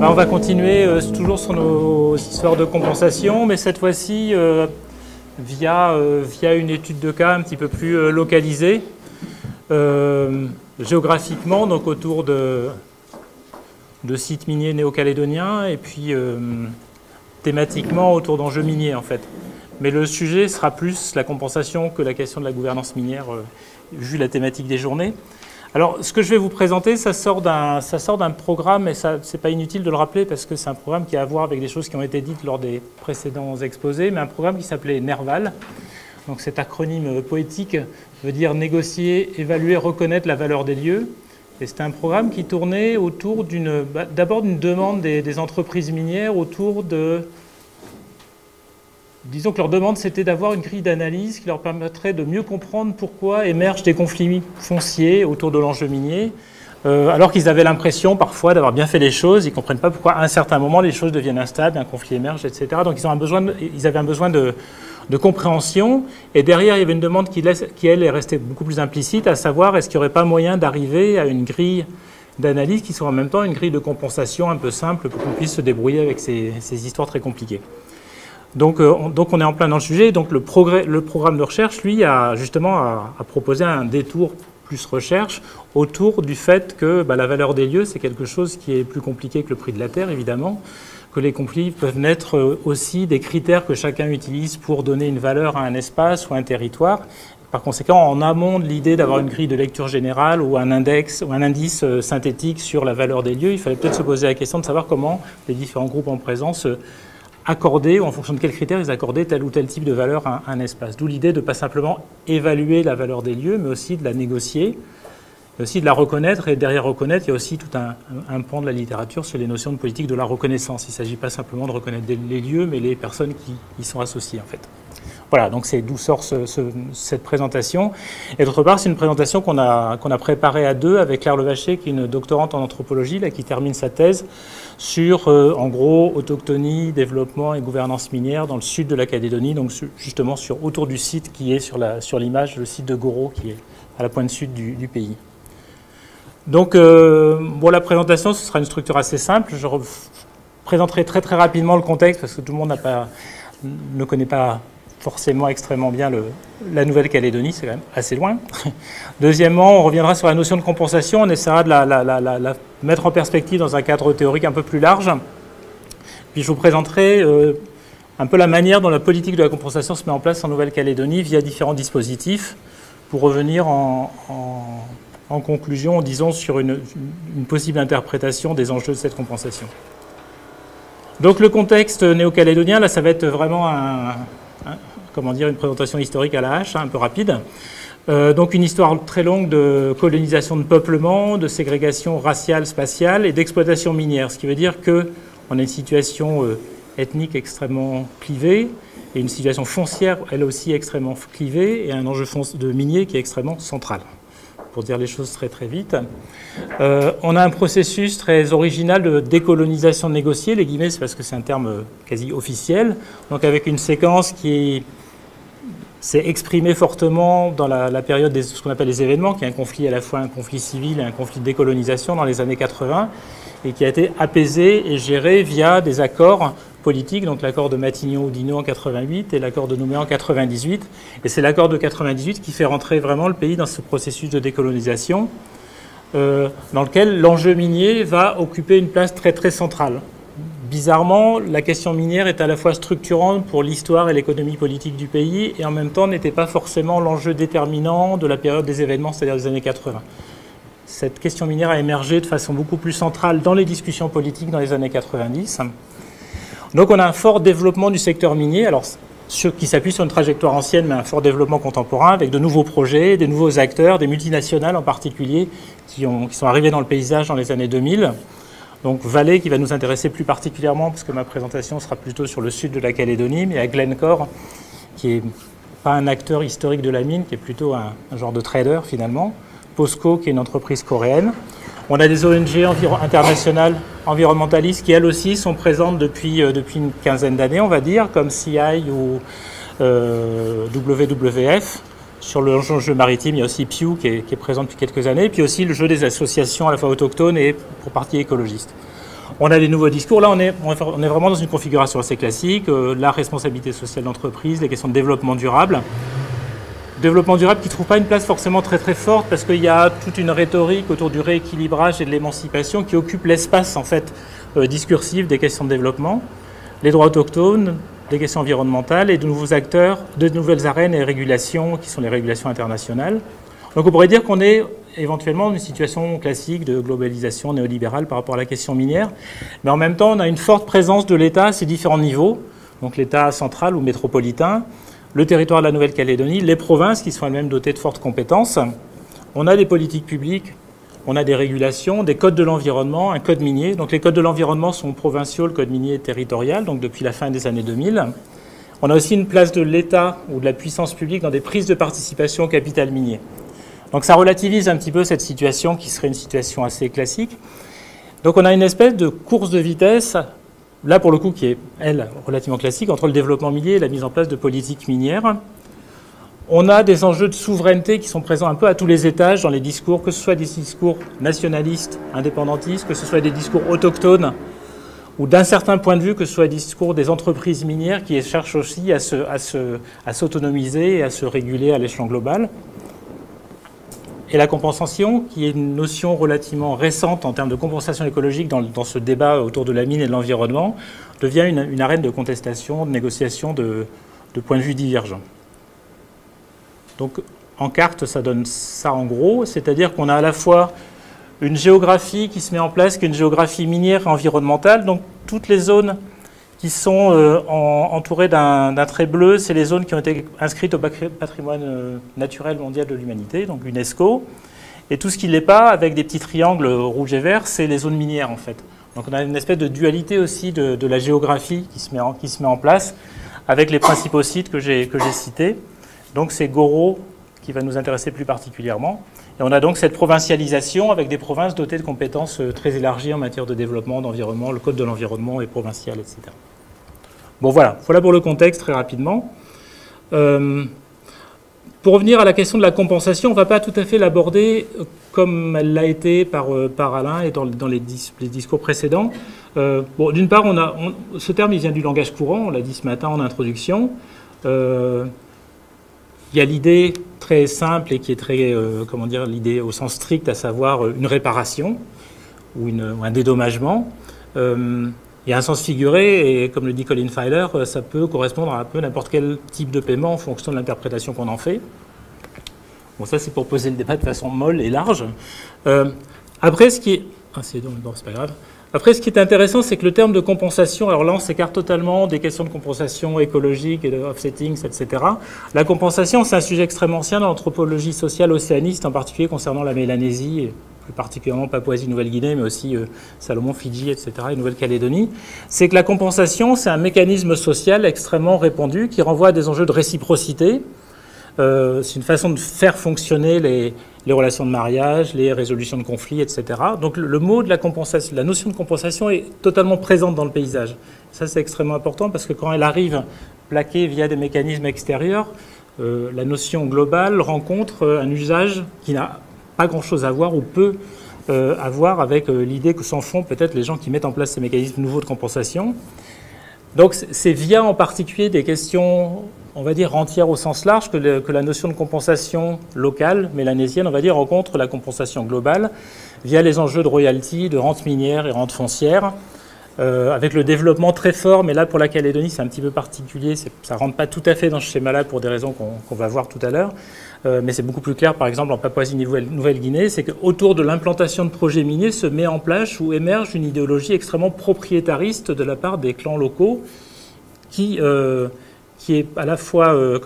Ben, on va continuer euh, toujours sur nos histoires de compensation, mais cette fois-ci euh, via, euh, via une étude de cas un petit peu plus localisée, géographiquement, donc autour de, de sites miniers néo-calédoniens, et puis thématiquement autour d'enjeux miniers en fait. Mais le sujet sera plus la compensation que la question de la gouvernance minière, vu la thématique des journées. Alors, ce que je vais vous présenter, ça sort d'un programme, et ce n'est pas inutile de le rappeler parce que c'est un programme qui a à voir avec des choses qui ont été dites lors des précédents exposés, mais un programme qui s'appelait NERVAL. Donc, cet acronyme poétique veut dire négocier, évaluer, reconnaître la valeur des lieux. Et c'était un programme qui tournait autour d'une, bah, d'abord d'une demande des, entreprises minières autour de Disons que leur demande, c'était d'avoir une grille d'analyse qui leur permettrait de mieux comprendre pourquoi émergent des conflits fonciers autour de l'enjeu minier, euh, alors qu'ils avaient l'impression parfois d'avoir bien fait les choses, ils ne comprennent pas pourquoi à un certain moment les choses deviennent instables, un conflit émerge, etc. Donc ils, ont un besoin ils avaient un besoin de, compréhension, et derrière il y avait une demande qui, qui, elle, est restée beaucoup plus implicite, à savoir est-ce qu'il n'y aurait pas moyen d'arriver à une grille d'analyse qui soit en même temps une grille de compensation un peu simple pour qu'on puisse se débrouiller avec ces histoires très compliquées? Donc, euh, on, donc on est en plein dans le sujet. Donc le, progrès, le programme de recherche, lui, a justement a, proposé un détour plus recherche autour du fait que bah, la valeur des lieux, c'est quelque chose qui est plus compliqué que le prix de la terre, évidemment, que les conflits peuvent naître euh, aussi des critères que chacun utilise pour donner une valeur à un espace ou un territoire. Par conséquent, en amont de l'idée d'avoir une grille de lecture générale ou un index ou un indice euh, synthétique sur la valeur des lieux, il fallait peut-être se poser la question de savoir comment les différents groupes en présence accorder, ou en fonction de quels critères ils accordaient tel ou tel type de valeur à un espace. D'où l'idée de ne pas simplement évaluer la valeur des lieux, mais aussi de la négocier, mais aussi de la reconnaître. Et derrière reconnaître, il y a aussi tout un, un pan de la littérature sur les notions de politique de la reconnaissance. Il ne s'agit pas simplement de reconnaître les lieux, mais les personnes qui y sont associées, en fait. Voilà, donc c'est d'où sort cette présentation. Et d'autre part, c'est une présentation qu'on a, préparée à deux avec Claire Levaché, qui est une doctorante en anthropologie, qui termine sa thèse sur, euh, en gros, autochtonie, développement et gouvernance minière dans le sud de la Calédonie, donc justement sur, autour du site qui est sur, l'image, le site de Goro, qui est à la pointe sud du, pays. Donc, euh, bon, la présentation, ce sera une structure assez simple. Je présenterai très très rapidement le contexte parce que tout le monde ne connaît pas forcément extrêmement bien le, la Nouvelle-Calédonie, c'est quand même assez loin. Deuxièmement, on reviendra sur la notion de compensation, on essaiera de la, mettre en perspective dans un cadre théorique un peu plus large. Puis je vous présenterai euh, un peu la manière dont la politique de la compensation se met en place en Nouvelle-Calédonie via différents dispositifs, pour revenir en, conclusion, disons, sur une, une possible interprétation des enjeux de cette compensation. Donc le contexte néo-calédonien, là, ça va être vraiment un, comment dire, une présentation historique à la hache, hein, un peu rapide. Euh, donc une histoire très longue de colonisation de peuplement, de ségrégation raciale, spatiale et d'exploitation minière, ce qui veut dire qu'on a une situation euh, ethnique extrêmement clivée et une situation foncière, elle aussi, extrêmement clivée et un enjeu de minier qui est extrêmement central pour dire les choses très très vite. Euh, on a un processus très original de décolonisation négociée, les guillemets, c'est parce que c'est un terme quasi officiel, donc avec une séquence qui s'est exprimée fortement dans la, période de ce qu'on appelle les événements, qui est un conflit à la fois un conflit civil et un conflit de décolonisation dans les années 80, et qui a été apaisé et géré via des accords politique, donc l'accord de Matignon-Oudinot en 88 et l'accord de Nouméa en 98. Et c'est l'accord de 98 qui fait rentrer vraiment le pays dans ce processus de décolonisation, euh, dans lequel l'enjeu minier va occuper une place très très centrale. Bizarrement, la question minière est à la fois structurante pour l'histoire et l'économie politique du pays, et en même temps n'était pas forcément l'enjeu déterminant de la période des événements, c'est-à-dire des années 80. Cette question minière a émergé de façon beaucoup plus centrale dans les discussions politiques dans les années 90. Donc on a un fort développement du secteur minier, alors qui s'appuie sur une trajectoire ancienne, mais un fort développement contemporain, avec de nouveaux projets, des nouveaux acteurs, des multinationales en particulier, qui, sont arrivés dans le paysage dans les années 2000. Donc Valais qui va nous intéresser plus particulièrement, parce que ma présentation sera plutôt sur le sud de la Calédonie, mais à Glencore, qui est pas un acteur historique de la mine, qui est plutôt un genre de trader finalement. POSCO, qui est une entreprise coréenne. On a des ONG internationales environnementalistes qui, elles aussi, sont présentes depuis, euh, une quinzaine d'années, on va dire, comme CI ou euh, WWF. Sur le jeu maritime, il y a aussi Pew qui est, présent depuis quelques années, puis aussi le jeu des associations à la fois autochtones et pour partie écologistes. On a des nouveaux discours. Là, on est, on est vraiment dans une configuration assez classique. Euh, la responsabilité sociale d'entreprise, les questions de développement durable. Développement durable qui ne trouve pas une place forcément très très forte parce qu'il y a toute une rhétorique autour du rééquilibrage et de l'émancipation qui occupe l'espace en fait euh, discursif des questions de développement. Les droits autochtones, des questions environnementales et de nouveaux acteurs, de nouvelles arènes et régulations qui sont les régulations internationales. Donc on pourrait dire qu'on est éventuellement dans une situation classique de globalisation néolibérale par rapport à la question minière, mais en même temps on a une forte présence de l'État à ces différents niveaux, donc l'État central ou métropolitain, le territoire de la Nouvelle-Calédonie, les provinces qui sont elles-mêmes dotées de fortes compétences. On a des politiques publiques, on a des régulations, des codes de l'environnement, un code minier. Donc les codes de l'environnement sont provinciaux, le code minier est territorial, donc depuis la fin des années 2000. On a aussi une place de l'État ou de la puissance publique dans des prises de participation au capital minier. Donc ça relativise un petit peu cette situation qui serait une situation assez classique. Donc on a une espèce de course de vitesse, là pour le coup qui est, elle, relativement classique, entre le développement minier et la mise en place de politiques minières. On a des enjeux de souveraineté qui sont présents un peu à tous les étages dans les discours, que ce soit des discours nationalistes, indépendantistes, que ce soit des discours autochtones, ou d'un certain point de vue, que ce soit des discours des entreprises minières qui cherchent aussi à s'autonomiser et à se réguler à l'échelon global. Et la compensation, qui est une notion relativement récente en termes de compensation écologique dans, ce débat autour de la mine et de l'environnement, devient une, arène de contestation, de négociation de, points de vue divergents. Donc en carte, ça donne ça en gros, c'est-à-dire qu'on a à la fois une géographie qui se met en place, qui est une géographie minière et environnementale, donc toutes les zones qui sont euh, entourées d'un trait bleu, c'est les zones qui ont été inscrites au patrimoine euh, naturel mondial de l'humanité, donc UNESCO. Et tout ce qui ne l'est pas, avec des petits triangles rouge et vert, c'est les zones minières en fait. Donc on a une espèce de dualité aussi de, la géographie qui se met en place, avec les principaux sites que j'ai cités. Donc c'est Goro qui va nous intéresser plus particulièrement. Et on a donc cette provincialisation avec des provinces dotées de compétences euh, très élargies en matière de développement, d'environnement, le code de l'environnement est provincial, etc. Bon voilà, voilà pour le contexte très rapidement. Euh, pour revenir à la question de la compensation, on ne va pas tout à fait l'aborder euh, comme elle l'a été par, Alain et dans, les, discours précédents. bon, D'une part, ce terme il vient du langage courant, on l'a dit ce matin en introduction. Il y a l'idée très simple et qui est très, euh, comment dire, l'idée au sens strict, à savoir euh, une réparation ou, un dédommagement. Euh, il y a un sens figuré, et comme le dit Colin Filer, ça peut correspondre à un peu n'importe quel type de paiement en fonction de l'interprétation qu'on en fait. Bon, ça c'est pour poser le débat de façon molle et large. après, ce qui est... Ah, c'est c'est pas grave. Après, ce qui est intéressant, c'est que le terme de compensation, alors là, on s'écarte totalement des questions de compensation écologique et de offsetting, etc. La compensation, c'est un sujet extrêmement ancien dans l'anthropologie sociale océaniste, en particulier concernant la Mélanésie, et plus particulièrement Papouasie-Nouvelle-Guinée, mais aussi euh, Salomon, Fidji, etc., et Nouvelle-Calédonie. C'est que la compensation, c'est un mécanisme social extrêmement répandu qui renvoie à des enjeux de réciprocité. Euh, c'est une façon de faire fonctionner les, les relations de mariage, les résolutions de conflits, etc. Donc le, mot de la compensation, la notion de compensation est totalement présente dans le paysage. Ça c'est extrêmement important parce que quand elle arrive plaquée via des mécanismes extérieurs, euh, la notion globale rencontre euh, un usage qui n'a pas grand-chose à voir ou peu euh, à voir avec l'idée que s'en font peut-être les gens qui mettent en place ces mécanismes nouveaux de compensation. Donc c'est via en particulier des questions on va dire, entière au sens large, que, la notion de compensation locale, mélanésienne, on va dire, rencontre la compensation globale via les enjeux de royalty, de rente minière et rente foncière, euh, avec le développement très fort, mais là pour la Calédonie c'est un petit peu particulier, ça ne rentre pas tout à fait dans ce schéma-là pour des raisons qu'on va voir tout à l'heure, euh, mais c'est beaucoup plus clair par exemple en Papouasie-Nouvelle-Guinée, c'est qu'autour de l'implantation de projets miniers se met en place ou émerge une idéologie extrêmement propriétariste de la part des clans locaux qui... Euh, qui est à la fois euh,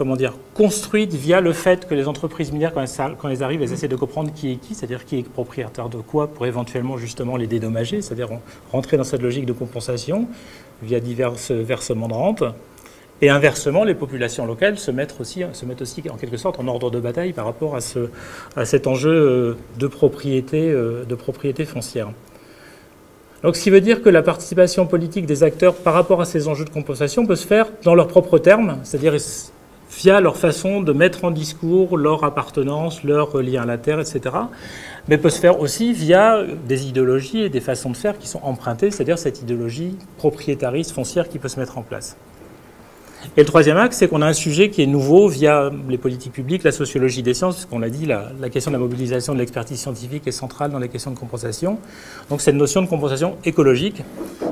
construite via le fait que les entreprises minières, quand elles, arrivent, elles essaient de comprendre qui est qui, c'est-à-dire qui est propriétaire de quoi pour éventuellement justement les dédommager, c'est-à-dire rentrer dans cette logique de compensation via divers versements de rente. Et inversement, les populations locales se mettent aussi, se en quelque sorte en ordre de bataille par rapport à, ce, à cet enjeu euh, euh, de propriété foncière. Donc, ce qui veut dire que la participation politique des acteurs par rapport à ces enjeux de compensation peut se faire dans leurs propres termes, c'est-à-dire via leur façon de mettre en discours leur appartenance, leur lien à la terre, etc. mais peut se faire aussi via des idéologies et des façons de faire qui sont empruntées, c'est-à-dire cette idéologie propriétariste foncière qui peut se mettre en place. Et le troisième axe, c'est qu'on a un sujet qui est nouveau via les politiques publiques, la sociologie des sciences, puisqu'on l'a dit, la, question de la mobilisation de l'expertise scientifique est centrale dans les questions de compensation. Donc cette notion de compensation écologique,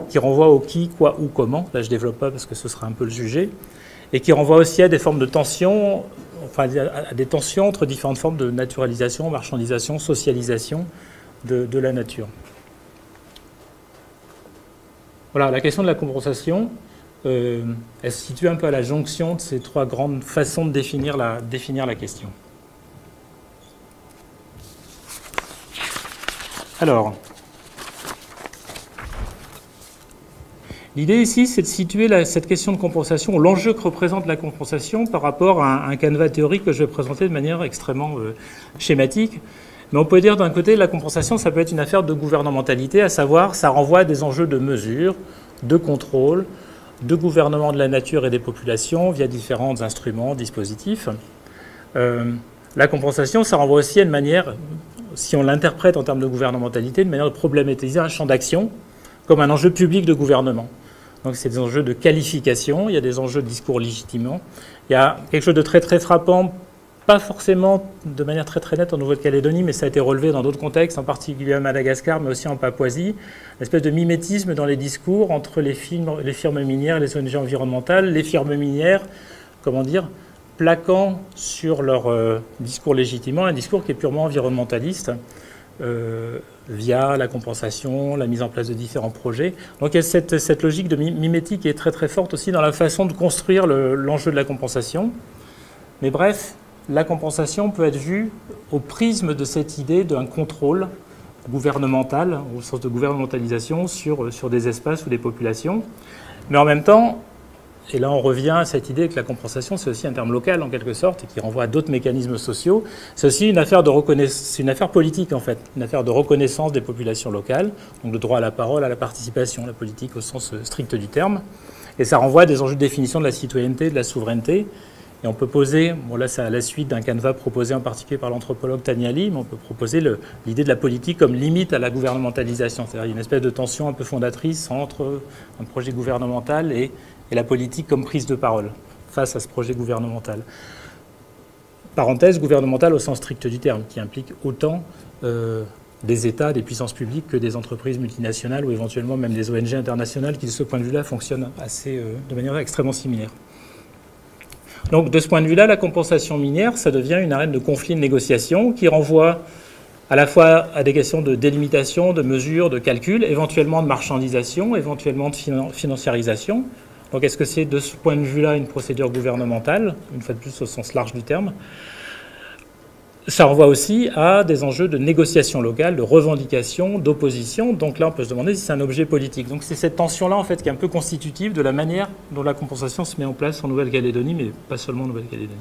qui renvoie au qui, quoi, ou comment, là je ne développe pas parce que ce sera un peu le sujet, et qui renvoie aussi à des formes de tension, enfin à des tensions entre différentes formes de naturalisation, marchandisation, socialisation de la nature. Voilà, la question de la compensation, euh, elle se situe un peu à la jonction de ces trois grandes façons de définir la, définir la question. Alors, l'idée ici, c'est de situer cette question de compensation, l'enjeu que représente la compensation par rapport à un, un, canevas théorique que je vais présenter de manière extrêmement euh, schématique. Mais on peut dire d'un côté, la compensation, ça peut être une affaire de gouvernementalité, à savoir, ça renvoie à des enjeux de mesure, de contrôle, de gouvernement de la nature et des populations via différents instruments, dispositifs. Euh, la compensation, ça renvoie aussi à une manière, si on l'interprète en termes de gouvernementalité, une manière de problématiser un champ d'action comme un enjeu public de gouvernement. Donc c'est des enjeux de qualification, il y a des enjeux de discours légitimement. Il y a quelque chose de très très frappant pas forcément de manière très très nette en Nouvelle-Calédonie, mais ça a été relevé dans d'autres contextes, en particulier à Madagascar, mais aussi en Papouasie, espèce de mimétisme dans les discours entre les, firmes, minières et les ONG environnementales, les firmes minières, comment dire, plaquant sur leur euh, discours légitimement un discours qui est purement environnementaliste, euh, via la compensation, la mise en place de différents projets. Donc il y a cette, cette logique de mimétique qui est très très forte aussi dans la façon de construire l'enjeu le, de la compensation. Mais bref, la compensation peut être vue au prisme de cette idée d'un contrôle gouvernemental, au sens de gouvernementalisation, sur, sur des espaces ou des populations. Mais en même temps, et là on revient à cette idée que la compensation c'est aussi un terme local en quelque sorte et qui renvoie à d'autres mécanismes sociaux, c'est aussi une affaire, de une affaire politique en fait, une affaire de reconnaissance des populations locales, donc le droit à la parole, à la participation, la politique au sens strict du terme. Et ça renvoie à des enjeux de définition de la citoyenneté, de la souveraineté, et on peut poser, bon là c'est à la suite d'un canevas proposé en particulier par l'anthropologue Taniali, mais on peut proposer l'idée de la politique comme limite à la gouvernementalisation. C'est-à-dire une espèce de tension un peu fondatrice entre un projet gouvernemental et, la politique comme prise de parole face à ce projet gouvernemental. Parenthèse, gouvernemental au sens strict du terme, qui implique autant euh, des États, des puissances publiques que des entreprises multinationales ou éventuellement même des ONG internationales qui de ce point de vue-là fonctionnent assez, euh, de manière extrêmement similaire. Donc de ce point de vue-là, la compensation minière, ça devient une arène de conflit de négociation qui renvoie à la fois à des questions de délimitation, de mesure, de calcul, éventuellement de marchandisation, éventuellement de financiarisation. Donc est-ce que c'est de ce point de vue-là une procédure gouvernementale, une fois de plus au sens large du terme ça renvoie aussi à des enjeux de négociation locale, de revendication, d'opposition. Donc là, on peut se demander si c'est un objet politique. Donc c'est cette tension-là, en fait, qui est un peu constitutive de la manière dont la compensation se met en place en Nouvelle-Calédonie, mais pas seulement en Nouvelle-Calédonie.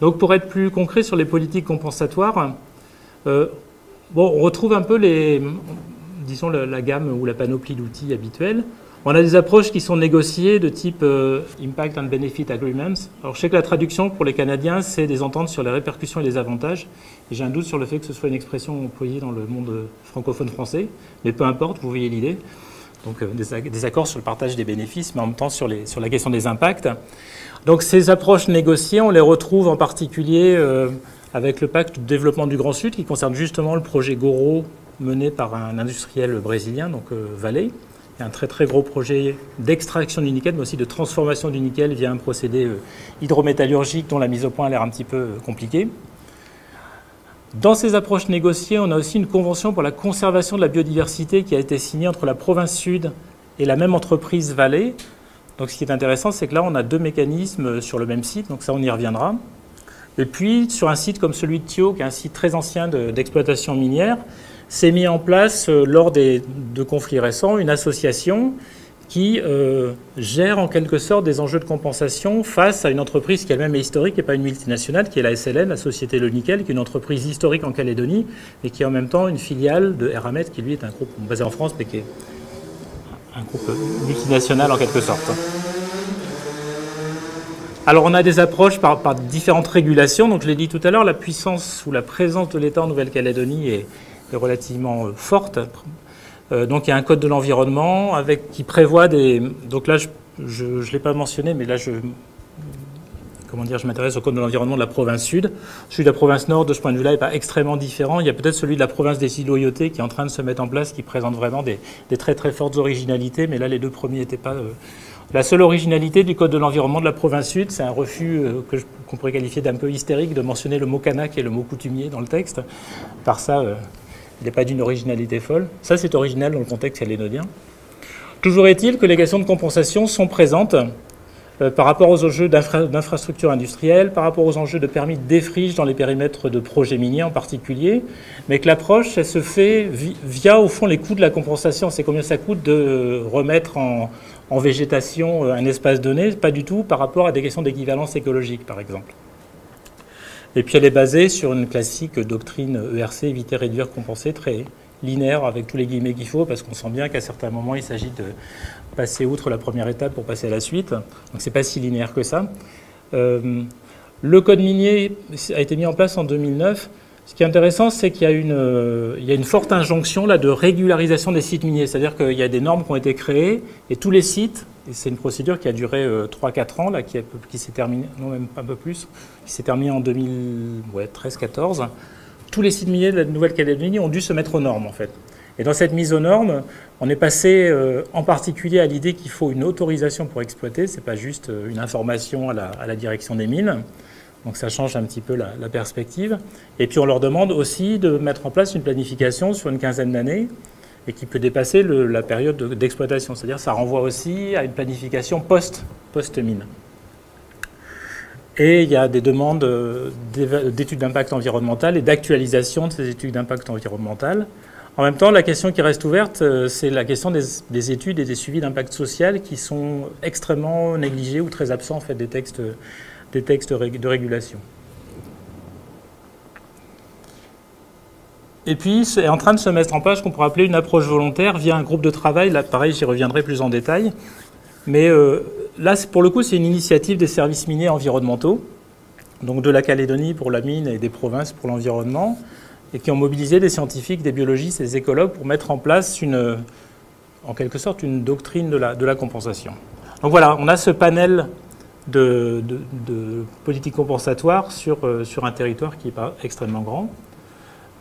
Donc pour être plus concret sur les politiques compensatoires, euh, bon, on retrouve un peu les, disons, la, la gamme ou la panoplie d'outils habituels. On a des approches qui sont négociées de type euh, Impact and Benefit Agreements. Alors je sais que la traduction pour les Canadiens, c'est des ententes sur les répercussions et les avantages. J'ai un doute sur le fait que ce soit une expression employée dans le monde francophone français. Mais peu importe, vous voyez l'idée. Donc euh, des, accords sur le partage des bénéfices, mais en même temps sur, la question des impacts. Donc ces approches négociées, on les retrouve en particulier euh, avec le pacte de développement du Grand Sud qui concerne justement le projet Goro mené par un industriel brésilien, donc euh, Valley. Il y a un très très gros projet d'extraction du nickel, mais aussi de transformation du nickel via un procédé euh, hydrométallurgique dont la mise au point a l'air un petit peu euh, compliquée. Dans ces approches négociées, on a aussi une convention pour la conservation de la biodiversité qui a été signée entre la province sud et la même entreprise Vallée. Donc ce qui est intéressant, c'est que là, on a deux mécanismes sur le même site, donc ça, on y reviendra. Et puis, sur un site comme celui de Thio, qui est un site très ancien d'exploitation minière, s'est mis en place euh, lors de conflits récents une association qui euh, gère en quelque sorte des enjeux de compensation face à une entreprise qui elle-même est historique et pas une multinationale, qui est la SLN, la Société Le Nickel, qui est une entreprise historique en Calédonie, mais qui est en même temps une filiale de Eramet, qui lui est un groupe basé en France, mais qui est un groupe multinational en quelque sorte. Alors on a des approches par, par différentes régulations. Donc je l'ai dit tout à l'heure, la puissance ou la présence de l'État en Nouvelle-Calédonie est, relativement forte. donc il y a un code de l'environnement avec qui prévoit des. Donc là je ne l'ai pas mentionné, mais là je comment dire, je m'intéresse au code de l'environnement de la province sud. Celui de la province nord, de ce point de vue-là, n'est pas extrêmement différent. Il y a peut-être celui de la province des îles Loyauté qui est en train de se mettre en place, qui présente vraiment des, très très fortes originalités, mais là, les deux premiers n'étaient pas. Euh, la seule originalité du code de l'environnement de la province sud, c'est un refus euh, qu'on pourrait qualifier d'un peu hystérique de mentionner le mot kanak et le mot coutumier dans le texte. Par ça, euh, il n'est pas d'une originalité folle. Ça, c'est original dans le contexte calédonien. Toujours est-il que les questions de compensation sont présentes euh, par rapport aux enjeux d'infrastructures industrielles, par rapport aux enjeux de permis de défriche dans les périmètres de projets miniers en particulier, mais que l'approche, elle se fait via, au fond, les coûts de la compensation. C'est combien ça coûte de remettre en, végétation euh, un espace donné, pas du tout par rapport à des questions d'équivalence écologique, par exemple. Et puis elle est basée sur une classique doctrine ERC, éviter, réduire, compenser, très linéaire avec tous les guillemets qu'il faut, parce qu'on sent bien qu'à certains moments, il s'agit de passer outre la première étape pour passer à la suite. Donc c'est pas si linéaire que ça. Euh, le code minier a été mis en place en 2009. Ce qui est intéressant, c'est qu'il y, a une, euh, y a une forte injonction là, de régularisation des sites miniers. C'est-à-dire qu'il y a des normes qui ont été créées et tous les sites, et c'est une procédure qui a duré 3-4 euh, ans, là, qui, s'est terminée, non même un peu plus, qui s'est terminée en 2013-14, tous les sites miniers de la Nouvelle-Calédonie ont dû se mettre aux normes en fait. Et dans cette mise aux normes, on est passé euh, en particulier à l'idée qu'il faut une autorisation pour exploiter, ce n'est pas juste une information à la, direction des mines. Donc ça change un petit peu la, perspective. Et puis on leur demande aussi de mettre en place une planification sur une quinzaine d'années et qui peut dépasser la période d'exploitation. C'est-à-dire ça renvoie aussi à une planification post-mine. et il y a des demandes euh, d'études d'impact environnemental et d'actualisation de ces études d'impact environnemental en même temps, la question qui reste ouverte, euh, c'est la question des, études et des suivis d'impact social qui sont extrêmement négligés ou très absents en fait, des textes, des textes de régulation. Et puis, c'est en train de se mettre en place ce qu'on pourrait appeler une approche volontaire via un groupe de travail. Là, pareil, j'y reviendrai plus en détail. Mais euh, là, pour le coup, c'est une initiative des services miniers environnementaux, donc de la Calédonie pour la mine et des provinces pour l'environnement, et qui ont mobilisé des scientifiques, des biologistes des écologues pour mettre en place une, en quelque sorte une doctrine de la compensation. Donc voilà, on a ce panel de, politiques compensatoires sur, euh, sur un territoire qui n'est pas extrêmement grand.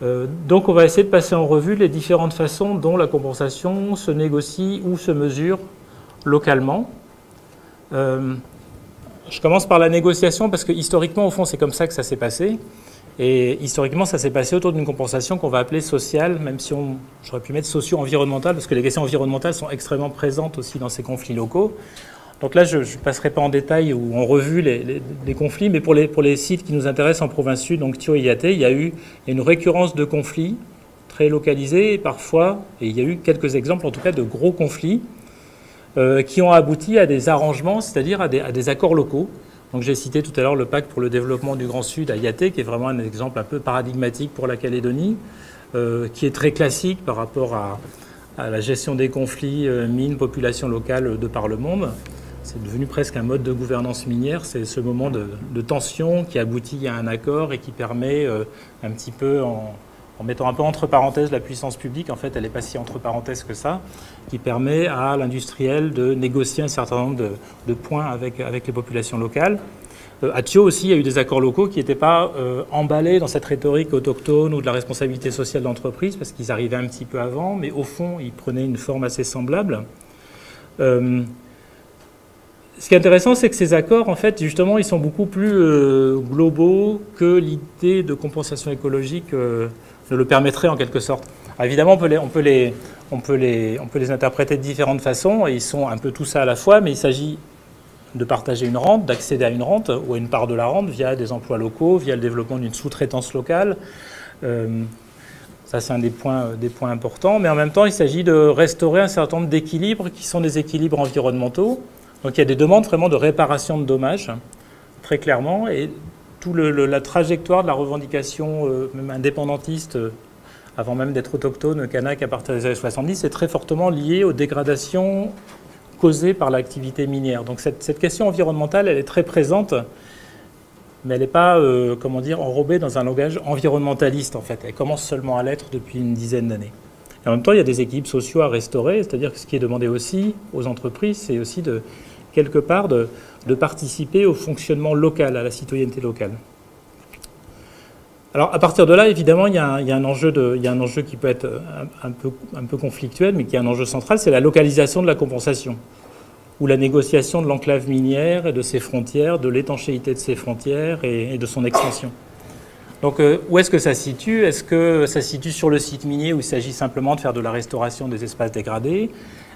Euh, donc on va essayer de passer en revue les différentes façons dont la compensation se négocie ou se mesure localement. Euh, je commence par la négociation parce que historiquement, au fond, c'est comme ça que ça s'est passé. Et historiquement, ça s'est passé autour d'une compensation qu'on va appeler sociale, même si on, j'aurais pu mettre socio-environnementale, parce que les questions environnementales sont extrêmement présentes aussi dans ces conflits locaux. Donc là, je ne passerai pas en détail ou en revue les, conflits, mais pour les, sites qui nous intéressent en province sud, donc Thio et Yaté, il y a eu une récurrence de conflits très localisés, et parfois, et il y a eu quelques exemples en tout cas de gros conflits, euh, qui ont abouti à des arrangements, c'est-à-dire à, à des accords locaux, donc j'ai cité tout à l'heure le pacte pour le développement du Grand Sud à Yaté, qui est vraiment un exemple un peu paradigmatique pour la Calédonie, euh, qui est très classique par rapport à, la gestion des conflits euh, mines, population locale de par le monde. C'est devenu presque un mode de gouvernance minière. C'est ce moment de, tension qui aboutit à un accord et qui permet euh, un petit peu en, mettant un peu entre parenthèses la puissance publique, en fait, elle n'est pas si entre parenthèses que ça, qui permet à l'industriel de négocier un certain nombre de, points avec, les populations locales. Euh, à Thio aussi, il y a eu des accords locaux qui n'étaient pas euh, emballés dans cette rhétorique autochtone ou de la responsabilité sociale d'entreprise, parce qu'ils arrivaient un petit peu avant, mais au fond, ils prenaient une forme assez semblable. Ce qui est intéressant, c'est que ces accords, en fait, justement, ils sont beaucoup plus globaux que l'idée de compensation écologique le permettrait en quelque sorte. évidemment, peut les, on peut les interpréter de différentes façons, et ils sont un peu tout ça à la fois, mais il s'agit de partager une rente, d'accéder à une rente ou à une part de la rente via des emplois locaux, via le développement d'une sous-traitance locale. Euh, ça, c'est un des points, des points importants. Mais en même temps, il s'agit de restaurer un certain nombre d'équilibres qui sont des équilibres environnementaux. Donc il y a des demandes vraiment de réparation de dommages, très clairement. Et la trajectoire de la revendication euh, indépendantiste, euh, avant même d'être autochtone, kanak à partir des années 70, est très fortement liée aux dégradations causés par l'activité minière. Donc cette, question environnementale, elle est très présente, mais elle n'est pas, euh, comment dire, enrobée dans un langage environnementaliste en fait. Elle commence seulement à l'être depuis une dizaine d'années. Et en même temps, il y a des équipes sociaux à restaurer, c'est-à-dire que ce qui est demandé aussi aux entreprises, c'est aussi de quelque part de, participer au fonctionnement local, à la citoyenneté locale. Alors à partir de là, évidemment, il y a un, enjeu, qui peut être un, peu, un, peu, conflictuel, mais qui est un enjeu central, c'est la localisation de la compensation, ou la négociation de l'enclave minière et de ses frontières, de l'étanchéité de ses frontières et, de son extension. Donc euh, où est-ce que ça se situe? Est-ce que ça se situe sur le site minier où il s'agit simplement de faire de la restauration des espaces dégradés?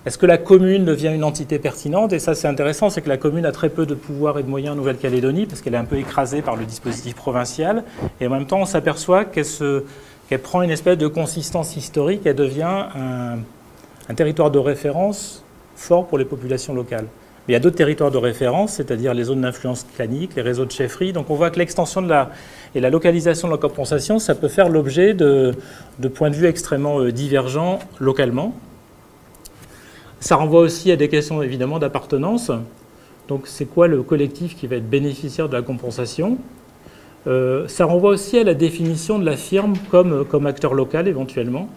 Est-ce que la commune devient une entité pertinente? Et ça, c'est intéressant, c'est que la commune a très peu de pouvoir et de moyens en Nouvelle-Calédonie, parce qu'elle est un peu écrasée par le dispositif provincial. Et en même temps, on s'aperçoit qu'elle prend une espèce de consistance historique, elle devient un, territoire de référence fort pour les populations locales. Mais il y a d'autres territoires de référence, c'est-à-dire les zones d'influence clanique, les réseaux de chefferie. Donc on voit que l'extension la, et la localisation de la compensation, ça peut faire l'objet de, de points de vue extrêmement euh, divergents localement. Ça renvoie aussi à des questions évidemment d'appartenance. Donc c'est quoi le collectif qui va être bénéficiaire de la compensation? Euh, Ça renvoie aussi à la définition de la firme comme, comme acteur local éventuellement.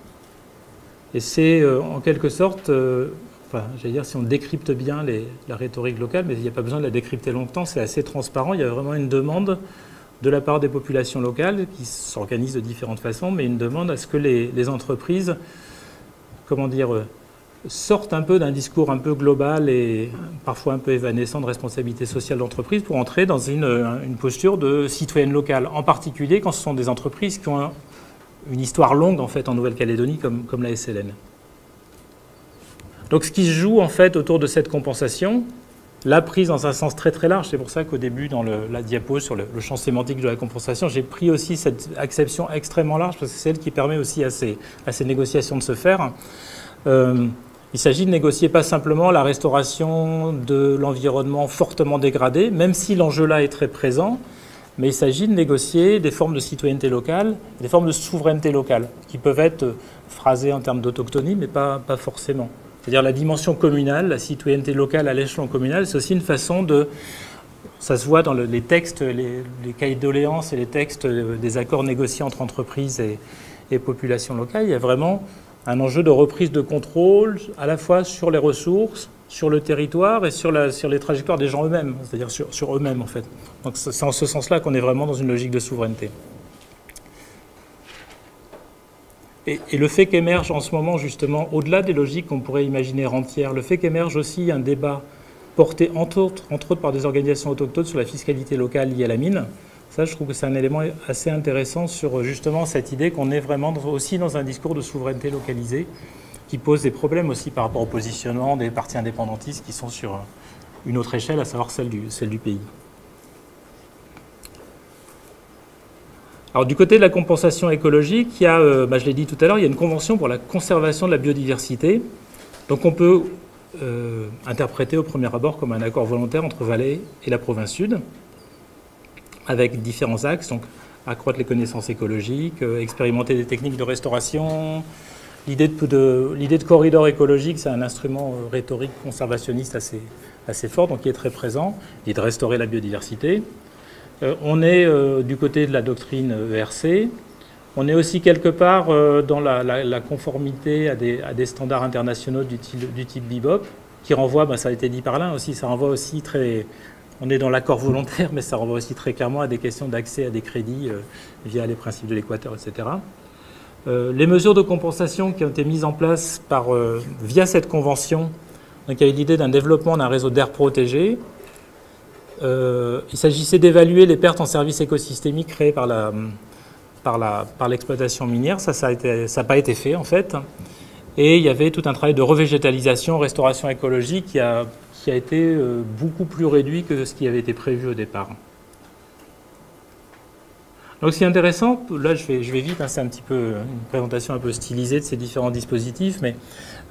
Et c'est euh, en quelque sorte, euh, enfin j'allais dire si on décrypte bien la rhétorique locale, mais il n'y a pas besoin de la décrypter longtemps, c'est assez transparent, il y a vraiment une demande de la part des populations locales qui s'organisent de différentes façons, mais une demande à ce que les, les entreprises, comment dire, sortent un peu d'un discours un peu global et parfois un peu évanescent de responsabilité sociale d'entreprise pour entrer dans une, posture de citoyenne locale, en particulier quand ce sont des entreprises qui ont une histoire longue en fait en Nouvelle-Calédonie comme, la SLN. Donc ce qui se joue en fait autour de cette compensation, la prise dans un sens très très large, c'est pour ça qu'au début dans la diapo sur le, champ sémantique de la compensation, j'ai pris aussi cette acception extrêmement large parce que c'est celle qui permet aussi à ces, à ces négociations de se faire. Euh, il s'agit de négocier pas simplement la restauration de l'environnement fortement dégradé, même si l'enjeu là est très présent, mais il s'agit de négocier des formes de citoyenneté locale, des formes de souveraineté locale, qui peuvent être phrasées en termes d'autochtonie, mais pas, pas forcément. C'est-à-dire la dimension communale, la citoyenneté locale à l'échelon communal, c'est aussi une façon de... Ça se voit dans les textes, les, cahiers de doléances et les textes des accords négociés entre entreprises et, et populations locales. Il y a vraiment un enjeu de reprise de contrôle à la fois sur les ressources, sur le territoire et sur, les trajectoires des gens eux-mêmes, c'est-à-dire sur, eux-mêmes en fait. Donc c'est en ce sens-là qu'on est vraiment dans une logique de souveraineté. Et, le fait qu'émerge en ce moment justement, au-delà des logiques qu'on pourrait imaginer entières, le fait qu'émerge aussi un débat porté entre autres par des organisations autochtones sur la fiscalité locale liée à la mine, ça, je trouve que c'est un élément assez intéressant sur justement cette idée qu'on est vraiment aussi dans un discours de souveraineté localisée qui pose des problèmes aussi par rapport au positionnement des partis indépendantistes qui sont sur une autre échelle, à savoir celle du, celle du pays. Alors du côté de la compensation écologique, il y a, euh, bah, je l'ai dit tout à l'heure, il y a une convention pour la conservation de la biodiversité. Donc on peut euh, interpréter au premier abord comme un accord volontaire entre Valais et la province sud avec différents axes, donc accroître les connaissances écologiques, euh, expérimenter des techniques de restauration. L'idée de, corridor écologique, c'est un instrument euh, rhétorique conservationniste assez, assez fort, donc qui est très présent, l'idée de restaurer la biodiversité. Euh, on est du côté de la doctrine ERC. On est aussi quelque part dans la, conformité à des, standards internationaux du type, du type BIBOP, qui renvoie, ben, ça a été dit par là aussi, ça renvoie aussi très, on est dans l'accord volontaire, mais ça renvoie aussi très clairement à des questions d'accès à des crédits euh, via les principes de l'équateur, etc. Euh, les mesures de compensation qui ont été mises en place euh, via cette convention, donc il y a l'idée d'un développement d'un réseau d'air protégé. il s'agissait d'évaluer les pertes en services écosystémiques créées par l'exploitation minière. Ça, ça n'a pas été fait en fait. Et il y avait tout un travail de revégétalisation, restauration écologique qui a été euh, beaucoup plus réduit que ce qui avait été prévu au départ. Donc c'est intéressant, là je vais, vite, hein, c'est un petit peu une présentation un peu stylisée de ces différents dispositifs, mais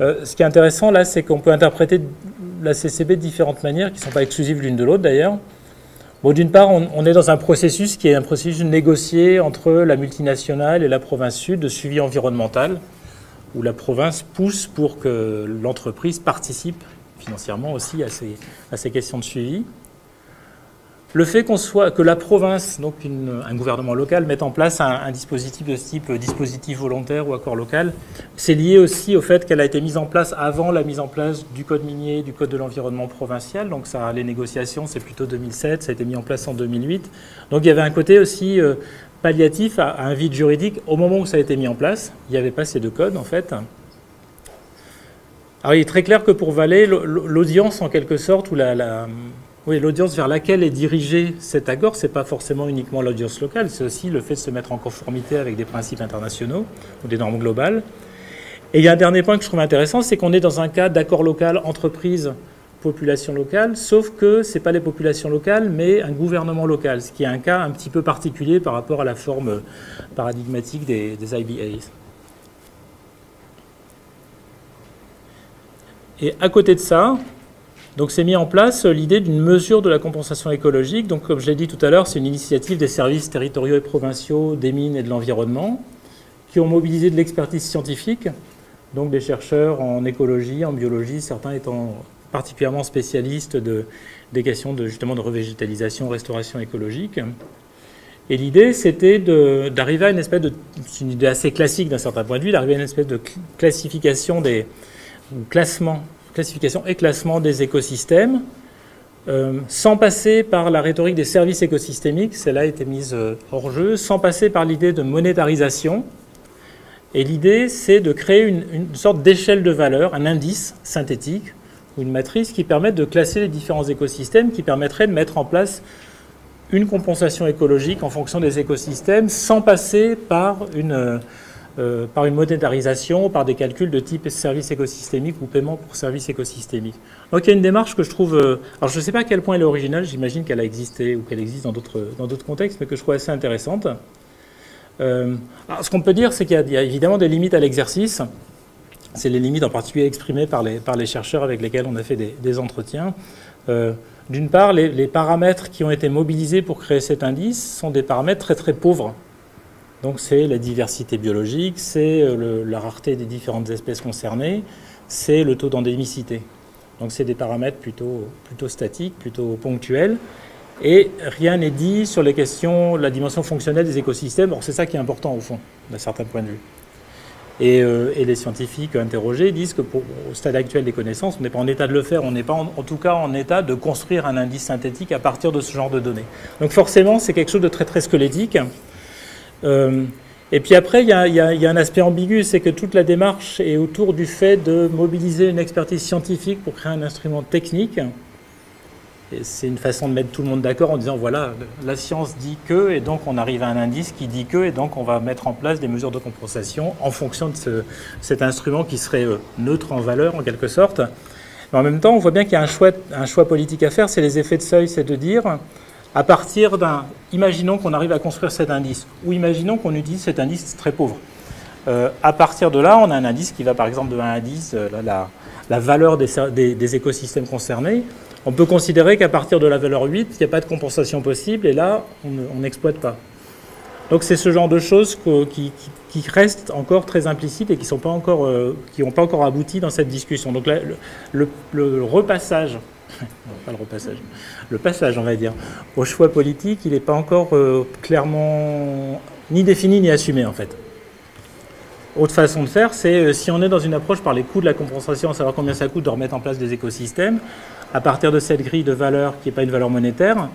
euh, ce qui est intéressant là, c'est qu'on peut interpréter la CCB de différentes manières, qui ne sont pas exclusives l'une de l'autre d'ailleurs. Bon, D'une part, on, on, est dans un processus qui est un processus négocié entre la multinationale et la province sud de suivi environnemental, où la province pousse pour que l'entreprise participe financièrement aussi à ces, à ces questions de suivi. Le fait qu'on soit, que la province, donc un gouvernement local, mette en place un, dispositif de ce type euh, dispositif volontaire ou accord local, c'est lié aussi au fait qu'elle a été mise en place avant la mise en place du code minier, du code de l'environnement provincial. Donc ça, les négociations, c'est plutôt 2007, ça a été mis en place en 2008. Donc il y avait un côté aussi euh, palliatif à, un vide juridique au moment où ça a été mis en place. Il n'y avait pas ces deux codes en fait. Alors il est très clair que pour Valais, l'audience en quelque sorte, ou l'audience vers laquelle est dirigé cet accord, ce n'est pas forcément uniquement l'audience locale, c'est aussi le fait de se mettre en conformité avec des principes internationaux ou des normes globales. Et il y a un dernier point que je trouve intéressant, c'est qu'on est dans un cas d'accord local, entreprise, population locale, sauf que ce n'est pas les populations locales, mais un gouvernement local, ce qui est un cas un petit peu particulier par rapport à la forme paradigmatique des, des IBAs. Et à côté de ça, donc c'est mis en place l'idée d'une mesure de la compensation écologique. Donc comme je l'ai dit tout à l'heure, c'est une initiative des services territoriaux et provinciaux des mines et de l'environnement qui ont mobilisé de l'expertise scientifique, donc des chercheurs en écologie, en biologie, certains étant particulièrement spécialistes de, des questions de, justement de revégétalisation, restauration écologique. Et l'idée, c'était d'arriver à une espèce de, c'est une idée assez classique d'un certain point de vue, d'arriver à une espèce de classification des, classement classification et classement des écosystèmes, euh, sans passer par la rhétorique des services écosystémiques, celle-là a été mise euh, hors jeu, sans passer par l'idée de monétarisation. Et l'idée, c'est de créer une, une sorte d'échelle de valeur, un indice synthétique ou une matrice qui permette de classer les différents écosystèmes, qui permettrait de mettre en place une compensation écologique en fonction des écosystèmes, sans passer par une euh, par une monétarisation, par des calculs de type service écosystémique ou paiement pour service écosystémique. Donc il y a une démarche que je trouve, euh, alors je ne sais pas à quel point elle est originale, j'imagine qu'elle a existé ou qu'elle existe dans d'autres contextes, mais que je trouve assez intéressante. Euh, ce qu'on peut dire, c'est qu'il y, a évidemment des limites à l'exercice. C'est les limites en particulier exprimées par les, par les chercheurs avec lesquels on a fait des, entretiens. D'une part, les, paramètres qui ont été mobilisés pour créer cet indice sont des paramètres très très pauvres donc c'est la diversité biologique, c'est euh, la rareté des différentes espèces concernées, c'est le taux d'endémicité. Donc c'est des paramètres plutôt, plutôt statiques, plutôt ponctuels. Et rien n'est dit sur les questions, la dimension fonctionnelle des écosystèmes. c'est ça qui est important au fond, d'un certain point de vue. Et, euh, les scientifiques interrogés disent que pour, au stade actuel des connaissances, on n'est pas en état de le faire, on n'est pas en, tout cas en état de construire un indice synthétique à partir de ce genre de données. Donc forcément, c'est quelque chose de très très squelettique. Euh, et puis après, il y, a, un aspect ambigu, c'est que toute la démarche est autour du fait de mobiliser une expertise scientifique pour créer un instrument technique. c'est une façon de mettre tout le monde d'accord en disant voilà, la science dit que, et donc on arrive à un indice qui dit que, et donc on va mettre en place des mesures de compensation en fonction de cet instrument qui serait euh, neutre en valeur en quelque sorte. Mais en même temps, on voit bien qu'il y a un choix, un choix politique à faire, c'est les effets de seuil, c'est de dire à partir d'un... Imaginons qu'on arrive à construire cet indice, ou imaginons qu'on utilise cet indice très pauvre. Euh, à partir de là, on a un indice qui va par exemple de 1 à 10, euh, la, valeur des, écosystèmes concernés. On peut considérer qu'à partir de la valeur 8, il n'y a pas de compensation possible, et là, on n'exploite pas. Donc c'est ce genre de choses qui, restent encore très implicites et qui n'ont pas, encore, euh, pas encore abouti dans cette discussion. Donc le repassage pas le repassage, le passage, on va dire, au choix politique, il n'est pas encore euh, clairement ni défini ni assumé, en fait. Autre façon de faire, c'est euh, si on est dans une approche par les coûts de la compensation, savoir combien ça coûte de remettre en place des écosystèmes, à partir de cette grille de valeur qui n'est pas une valeur monétaire,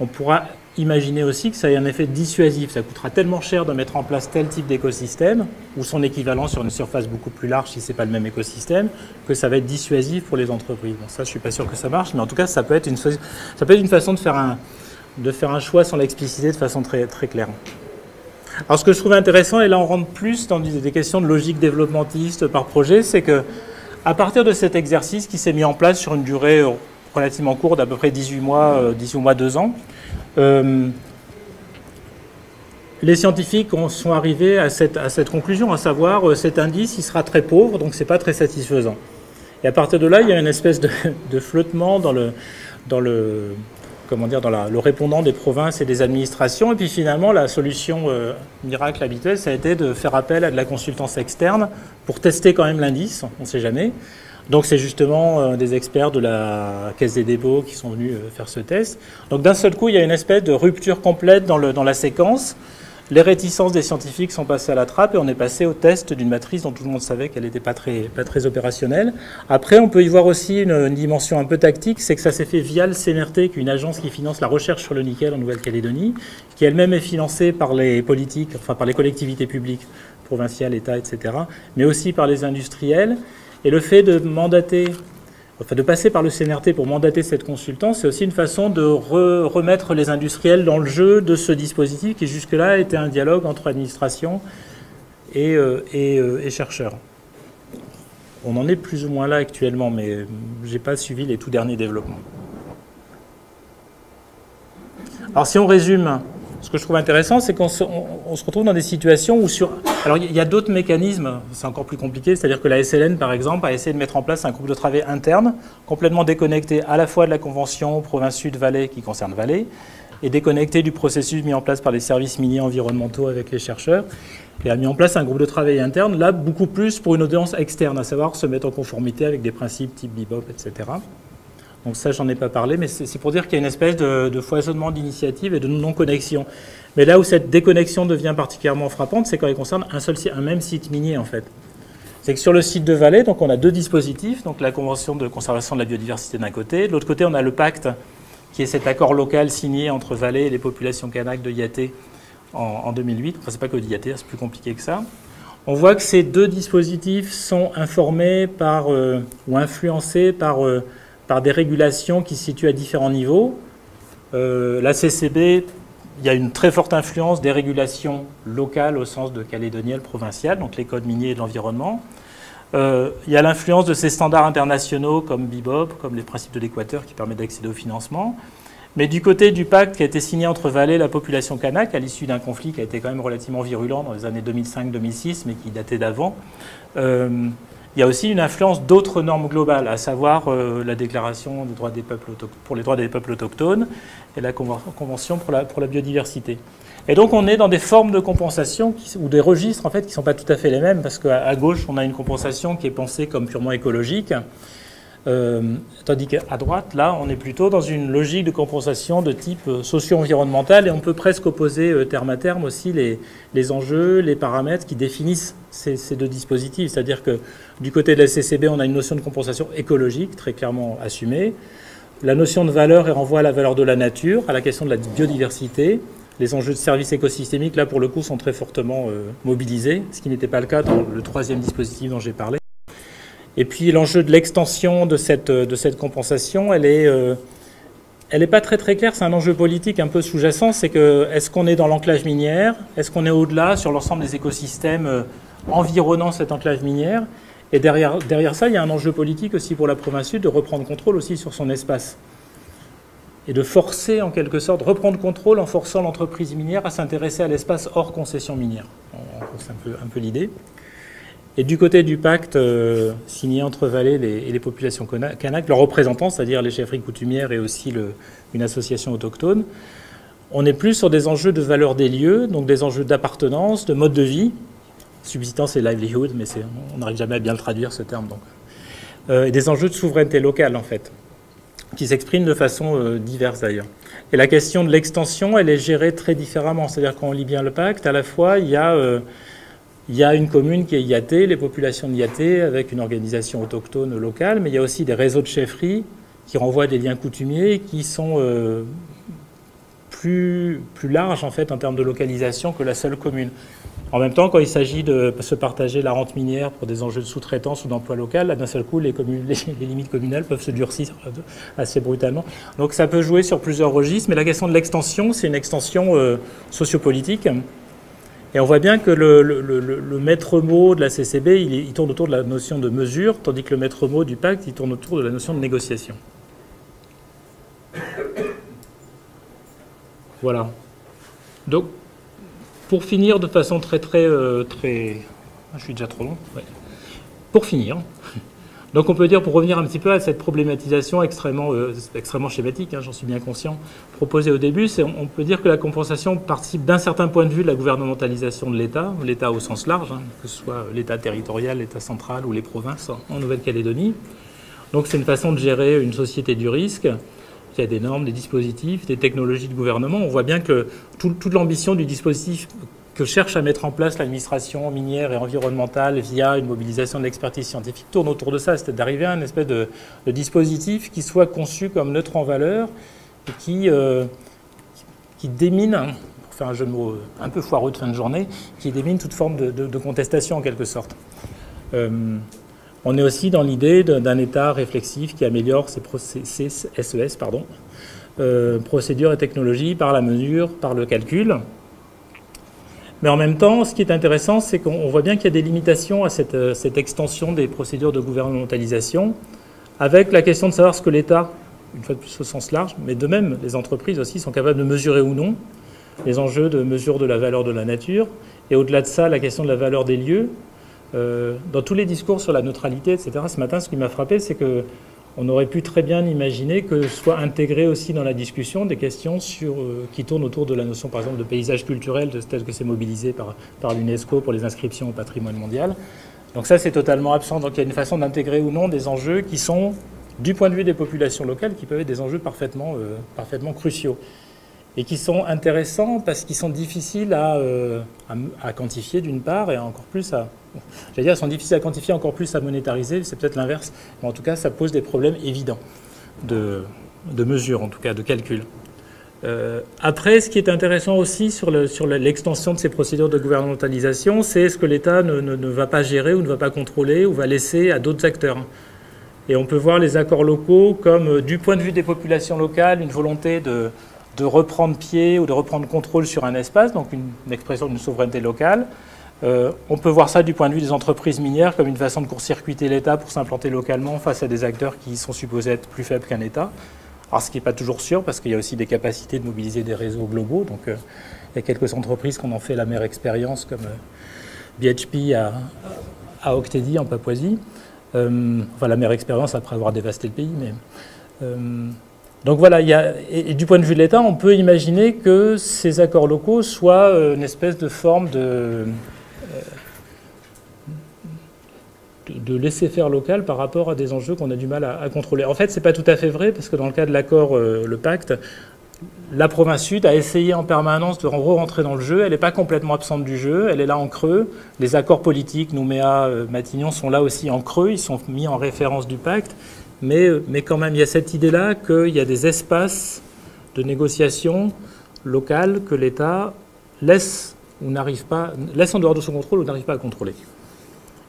on pourra Imaginez aussi que ça ait un effet dissuasif. Ça coûtera tellement cher de mettre en place tel type d'écosystème, ou son équivalent sur une surface beaucoup plus large si ce n'est pas le même écosystème, que ça va être dissuasif pour les entreprises. Bon, ça, je ne suis pas sûr que ça marche, mais en tout cas, ça peut être une, ça peut être une façon de faire un, de faire un choix sans l'expliciter de façon très, très claire. Alors, ce que je trouve intéressant, et là on rentre plus dans des questions de logique développementiste par projet, c'est que à partir de cet exercice qui s'est mis en place sur une durée relativement courte, d'à peu près 18 mois, 18 euh, mois, 2 ans, euh, les scientifiques sont arrivés à cette, conclusion, à savoir euh, cet indice, il sera très pauvre, donc ce n'est pas très satisfaisant. Et à partir de là, il y a une espèce de, flottement dans le, dans le, comment dire, dans le répondant des provinces et des administrations. Et puis finalement, la solution euh, miracle habituelle, ça a été de faire appel à de la consultance externe pour tester quand même l'indice, on ne sait jamais, Donc c'est justement euh, des experts de la Caisse des dépôts qui sont venus euh, faire ce test. Donc d'un seul coup, il y a une espèce de rupture complète dans, la séquence. Les réticences des scientifiques sont passées à la trappe et on est passé au test d'une matrice dont tout le monde savait qu'elle n'était pas très, opérationnelle. Après, on peut y voir aussi une, dimension un peu tactique, c'est que ça s'est fait via le CNRT, qui est une agence qui finance la recherche sur le nickel en Nouvelle-Calédonie, qui elle-même est financée par les politiques, enfin par les collectivités publiques, provinciales, États, etc., mais aussi par les industriels. Et le fait de mandater, enfin de passer par le CNRT pour mandater cette consultance, c'est aussi une façon de remettre les industriels dans le jeu de ce dispositif qui jusque-là était un dialogue entre administration et, euh, euh, et, chercheurs. On en est plus ou moins là actuellement, mais je n'ai pas suivi les tout derniers développements. Alors si on résume ce que je trouve intéressant, c'est qu'on se, retrouve dans des situations où sur... Alors il y a d'autres mécanismes, c'est encore plus compliqué, c'est-à-dire que la SLN, par exemple, a essayé de mettre en place un groupe de travail interne, complètement déconnecté à la fois de la convention province Sud-Valais qui concerne Valais, et déconnecté du processus mis en place par les services miniers environnementaux avec les chercheurs, et a mis en place un groupe de travail interne, là beaucoup plus pour une audience externe, à savoir se mettre en conformité avec des principes type BIBOP, etc. Donc ça, j'en ai pas parlé, mais c'est pour dire qu'il y a une espèce de, foisonnement d'initiatives et de non-connexion. Mais là où cette déconnexion devient particulièrement frappante, c'est quand il concerne un, même site minier, en fait. C'est que sur le site de Valais, donc on a deux dispositifs, donc la Convention de conservation de la biodiversité d'un côté, de l'autre côté, on a le pacte, qui est cet accord local signé entre Valais et les populations kanak de Yaté en, 2008. Enfin, c'est pas que de Yaté, c'est plus compliqué que ça. On voit que ces deux dispositifs sont informés par, euh, ou influencés par... Euh, par des régulations qui se situent à différents niveaux. Euh, la CCB, il y a une très forte influence des régulations locales au sens de calédonienne provinciale, donc les codes miniers et de l'environnement. Euh, il y a l'influence de ces standards internationaux comme BIBOP, comme les principes de l'équateur qui permettent d'accéder au financement. Mais du côté du pacte qui a été signé entre Valais et la population kanak, à l'issue d'un conflit qui a été quand même relativement virulent dans les années 2005-2006, mais qui datait d'avant, euh, il y a aussi une influence d'autres normes globales, à savoir euh, la Déclaration pour les droits des peuples autochtones et la Convention pour la, biodiversité. Et donc on est dans des formes de compensation ou des registres en fait qui ne sont pas tout à fait les mêmes, parce qu'à gauche on a une compensation qui est pensée comme purement écologique, euh, tandis qu'à droite, là, on est plutôt dans une logique de compensation de type euh, socio-environnemental et on peut presque opposer terme à terme aussi les, les enjeux, les paramètres qui définissent ces, ces deux dispositifs. C'est-à-dire que du côté de la CCB, on a une notion de compensation écologique très clairement assumée. La notion de valeur renvoie à la valeur de la nature, à la question de la biodiversité. Les enjeux de services écosystémiques, là, pour le coup, sont très fortement mobilisés, ce qui n'était pas le cas dans le troisième dispositif dont j'ai parlé. Et puis l'enjeu de l'extension de cette, cette compensation, elle est, euh, elle n'est pas très très claire. C'est un enjeu politique un peu sous-jacent. C'est que est-ce qu'on est dans l'enclave minière? Est-ce qu'on est au-delà sur l'ensemble des écosystèmes euh, environnant cette enclave minière? Et derrière, ça, il y a un enjeu politique aussi pour la province sud de reprendre contrôle aussi sur son espace et de forcer en quelque sorte, reprendre contrôle en forçant l'entreprise minière à s'intéresser à l'espace hors concession minière. C'est un peu, l'idée. Et du côté du pacte euh, signé entre Valais et les populations kanak, leurs représentants, c'est-à-dire les chefferies coutumières et aussi une association autochtone, on est plus sur des enjeux de valeur des lieux, donc des enjeux d'appartenance, de mode de vie. Subsistance et livelihood, mais on n'arrive jamais à bien le traduire ce terme. Donc. Euh, et des enjeux de souveraineté locale, en fait, qui s'expriment de façon euh, diverse d'ailleurs. Et la question de l'extension, elle est gérée très différemment. C'est-à-dire qu'on lit bien le pacte, à la fois, il y a a une commune qui est Yaté, les populations de Yaté, avec une organisation autochtone locale, mais il y a aussi des réseaux de chefferies qui renvoient des liens coutumiers qui sont euh, plus, plus larges en fait en termes de localisation que la seule commune. En même temps, quand il s'agit de se partager la rente minière pour des enjeux de sous-traitance ou d'emploi local, d'un seul coup, les, limites communales peuvent se durcir assez brutalement. Donc ça peut jouer sur plusieurs registres, mais la question de l'extension, c'est une extension euh, sociopolitique et on voit bien que le, maître mot de la CCB, il, tourne autour de la notion de mesure, tandis que le maître mot du pacte, il tourne autour de la notion de négociation. Voilà. Donc, pour finir de façon très, très, euh, très... Ah, je suis déjà trop long. Pour finir, Donc on peut dire, pour revenir un petit peu à cette problématisation extrêmement, euh, extrêmement schématique, hein, j'en suis bien conscient, proposée au début, on peut dire que la compensation participe d'un certain point de vue de la gouvernementalisation de l'État, l'État au sens large, hein, que ce soit l'État territorial, l'État central ou les provinces en Nouvelle-Calédonie. Donc c'est une façon de gérer une société du risque. Il y a des normes, des dispositifs, des technologies de gouvernement. On voit bien que toute l'ambition du dispositif que cherche à mettre en place l'administration minière et environnementale via une mobilisation de l'expertise scientifique tourne autour de ça, c'est d'arriver à un espèce de, dispositif qui soit conçu comme neutre en valeur et qui, euh, qui démine, pour faire un jeu de mots un peu foireux de fin de journée, qui démine toute forme de, contestation en quelque sorte. Euh, on est aussi dans l'idée d'un État réflexif qui améliore ses, SES, pardon, euh, procédures et technologies par la mesure, par le calcul. Mais en même temps, ce qui est intéressant, c'est qu'on voit bien qu'il y a des limitations à euh, cette, extension des procédures de gouvernementalisation, avec la question de savoir ce que l'État, une fois de plus au sens large, mais de même, les entreprises aussi sont capables de mesurer ou non les enjeux de mesure de la valeur de la nature, et au-delà de ça, la question de la valeur des lieux. Euh, dans tous les discours sur la neutralité, etc., ce matin, ce qui m'a frappé, c'est que on aurait pu très bien imaginer que soit intégré aussi dans la discussion des questions euh, qui tournent autour de la notion, par exemple, de paysage culturel, tel que c'est mobilisé par, par l'UNESCO pour les inscriptions au patrimoine mondial. Donc ça, c'est totalement absent. Donc il y a une façon d'intégrer ou non des enjeux qui sont, du point de vue des populations locales, qui peuvent être des enjeux parfaitement, euh, parfaitement cruciaux et qui sont intéressants parce qu'ils sont difficiles à, euh, quantifier d'une part et encore plus à, j'allais dire, sont difficiles à quantifier, encore plus à monétariser. C'est peut-être l'inverse, mais en tout cas, ça pose des problèmes évidents de, mesure, en tout cas, de calcul. Euh, après, ce qui est intéressant aussi sur l'extension de ces procédures de gouvernementalisation, c'est ce que l'État ne, ne, ne, va pas gérer ou ne va pas contrôler ou va laisser à d'autres acteurs. Et on peut voir les accords locaux comme, euh, du point de vue des populations locales, une volonté de, de reprendre pied ou de reprendre contrôle sur un espace, donc une, expression d'une souveraineté locale. Euh, on peut voir ça du point de vue des entreprises minières comme une façon de court-circuiter l'État pour s'implanter localement face à des acteurs qui sont supposés être plus faibles qu'un État. Alors ce qui n'est pas toujours sûr parce qu'il y a aussi des capacités de mobiliser des réseaux globaux. Donc euh, il y a quelques entreprises qui en fait la meilleure expérience comme euh, BHP à, à en Papouasie. enfin la meilleure expérience après avoir dévasté le pays. Mais, donc voilà, et, du point de vue de l'État, on peut imaginer que ces accords locaux soient euh, une espèce de forme de, euh, de, laisser-faire local par rapport à des enjeux qu'on a du mal à, contrôler. En fait, ce n'est pas tout à fait vrai, parce que dans le cas de l'accord, euh, le pacte, la province sud a essayé en permanence de rentrer dans le jeu. Elle n'est pas complètement absente du jeu, elle est là en creux. Les accords politiques, Nouméa, Matignon, sont là aussi en creux, ils sont mis en référence du pacte. Mais, mais quand même, il y a cette idée-là qu'il y a des espaces de négociation locales que l'État laisse ou n'arrive pas, laisse en dehors de son contrôle ou n'arrive pas à contrôler.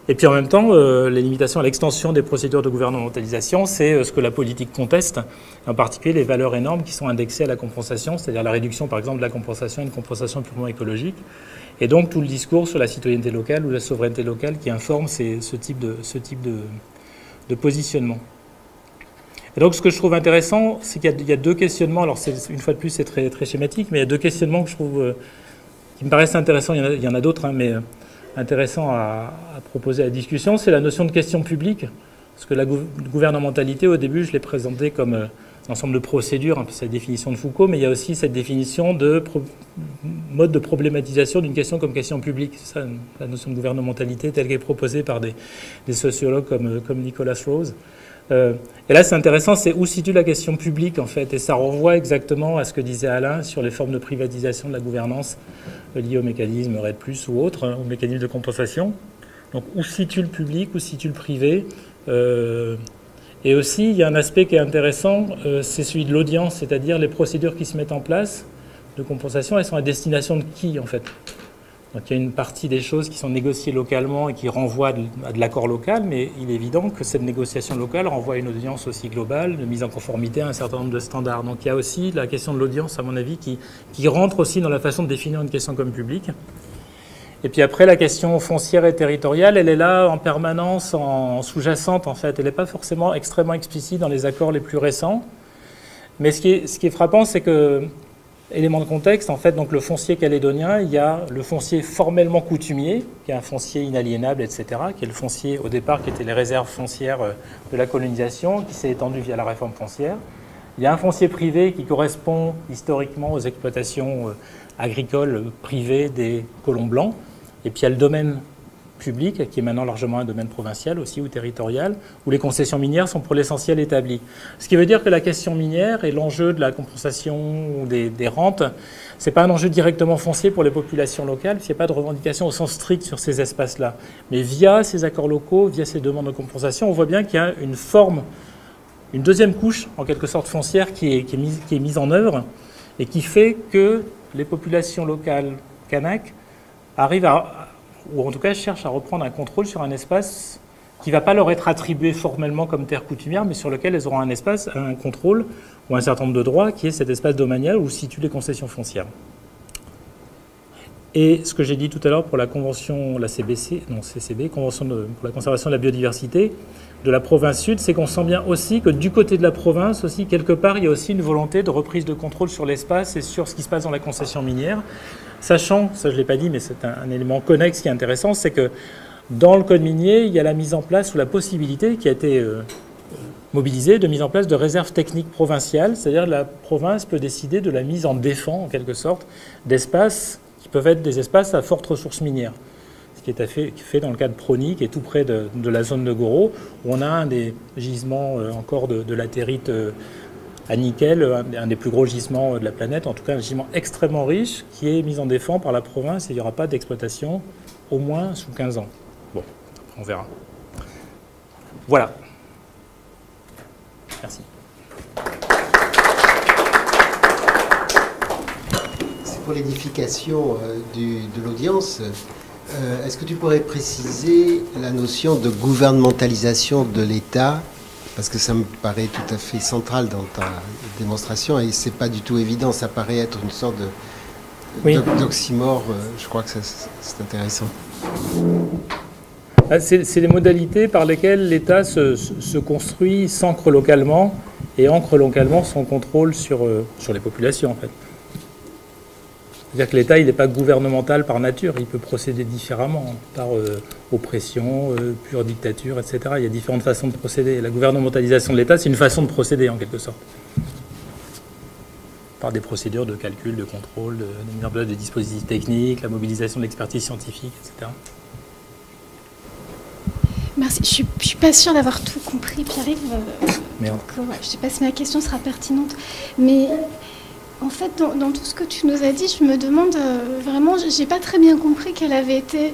Et puis en même temps, euh, les limitations à l'extension des procédures de gouvernementalisation, c'est euh, ce que la politique conteste, en particulier les valeurs énormes qui sont indexées à la compensation, c'est-à-dire la réduction par exemple de la compensation à une compensation purement écologique, et donc tout le discours sur la citoyenneté locale ou la souveraineté locale qui informe ce type de, ce type de positionnement. Et donc, ce que je trouve intéressant, c'est qu'il y, a deux questionnements. Alors, une fois de plus, c'est très, schématique, mais il y a deux questionnements que je trouve euh, qui me paraissent intéressants. Il y en a, d'autres, hein, mais euh, intéressants à, proposer à la discussion. C'est la notion de question publique. Parce que la gouvernementalité, au début, je l'ai présentée comme euh, un ensemble de procédures, un peu cette définition de Foucault, mais il y a aussi cette définition de mode de problématisation d'une question comme question publique. C'est ça, la notion de gouvernementalité telle qu'elle est proposée par des, sociologues comme, comme Nicolas Rose. Euh, et là, c'est intéressant, c'est où situe la question publique, en fait. Et ça renvoie exactement à ce que disait Alain sur les formes de privatisation de la gouvernance liées au mécanisme RED, ou autre, hein, au mécanisme de compensation. Donc, où situe le public, où situe le privé euh, Et aussi, il y a un aspect qui est intéressant, euh, c'est celui de l'audience, c'est-à-dire les procédures qui se mettent en place de compensation, elles sont à destination de qui, en fait? Donc il y a une partie des choses qui sont négociées localement et qui renvoient à de l'accord local, mais il est évident que cette négociation locale renvoie à une audience aussi globale, de mise en conformité à un certain nombre de standards. Donc il y a aussi la question de l'audience, à mon avis, qui, rentre aussi dans la façon de définir une question comme publique. Et puis après, la question foncière et territoriale, elle est là en permanence, en sous-jacente en fait. Elle n'est pas forcément extrêmement explicite dans les accords les plus récents. Mais ce qui est frappant, c'est que Élément de contexte, en fait, donc le foncier calédonien, il y a le foncier formellement coutumier, qui est un foncier inaliénable, etc., qui est le foncier au départ qui était les réserves foncières euh, de la colonisation, qui s'est étendu via la réforme foncière. Il y a un foncier privé qui correspond historiquement aux exploitations euh, agricoles privées des colons blancs, et puis il y a le domaine public, qui est maintenant largement un domaine provincial aussi ou territorial, où les concessions minières sont pour l'essentiel établies. Ce qui veut dire que la question minière et l'enjeu de la compensation des, des rentes, ce n'est pas un enjeu directement foncier pour les populations locales, il n'y a pas de revendication au sens strict sur ces espaces-là. Mais via ces accords locaux, via ces demandes de compensation, on voit bien qu'il y a une forme, une deuxième couche, en quelque sorte foncière, qui est, qui est, mise, qui est mise en œuvre et qui fait que les populations locales kanak arrivent à, ou en tout cas cherchent à reprendre un contrôle sur un espace qui ne va pas leur être attribué formellement comme terre coutumière, mais sur lequel elles auront un espace, un contrôle ou un certain nombre de droits, qui est cet espace domanial où se situent les concessions foncières. Et ce que j'ai dit tout à l'heure pour la convention, la CBC, non CCB, convention pour la conservation de la biodiversité de la province sud, c'est qu'on sent bien aussi que du côté de la province aussi, quelque part, il y a aussi une volonté de reprise de contrôle sur l'espace et sur ce qui se passe dans la concession minière. Sachant, ça je ne l'ai pas dit, mais c'est un, élément connexe qui est intéressant, c'est que dans le code minier, il y a la mise en place ou la possibilité qui a été euh, mobilisée de mise en place de réserves techniques provinciales, c'est-à-dire la province peut décider de la mise en défense, en quelque sorte, d'espaces qui peuvent être des espaces à forte ressource minière. Ce qui est fait, dans le cas de Prony, qui est tout près de, la zone de Goro, où on a un des gisements euh, encore de, de latérite euh, à nickel, un des plus gros gisements de la planète, en tout cas un gisement extrêmement riche qui est mis en défense par la province et il n'y aura pas d'exploitation au moins sous 15 ans. Bon, on verra. Voilà. Merci. C'est pour l'édification euh, de l'audience. Euh, est-ce que tu pourrais préciser la notion de gouvernementalisation de l'État parce que ça me paraît tout à fait central dans ta démonstration et c'est pas du tout évident. Ça paraît être une sorte de d'oxymore. Euh, je crois que c'est intéressant. Ah, c'est les modalités par lesquelles l'État se, se, construit, s'ancre localement et ancre localement son contrôle sur, euh, sur les populations en fait. C'est-à-dire que l'État, il n'est pas gouvernemental par nature, il peut procéder différemment, par euh, oppression, euh, pure dictature, etc. Il y a différentes façons de procéder. La gouvernementalisation de l'État, c'est une façon de procéder, en quelque sorte. Par des procédures de calcul, de contrôle, de, mise en place de dispositifs techniques, la mobilisation de l'expertise scientifique, etc. Merci. Je ne suis, pas sûre d'avoir tout compris, Pierre-Yves. Merde. je ne sais pas si ma question sera pertinente. Mais en fait, dans, tout ce que tu nous as dit, je me demande euh, vraiment, j'ai pas très bien compris quelle avait été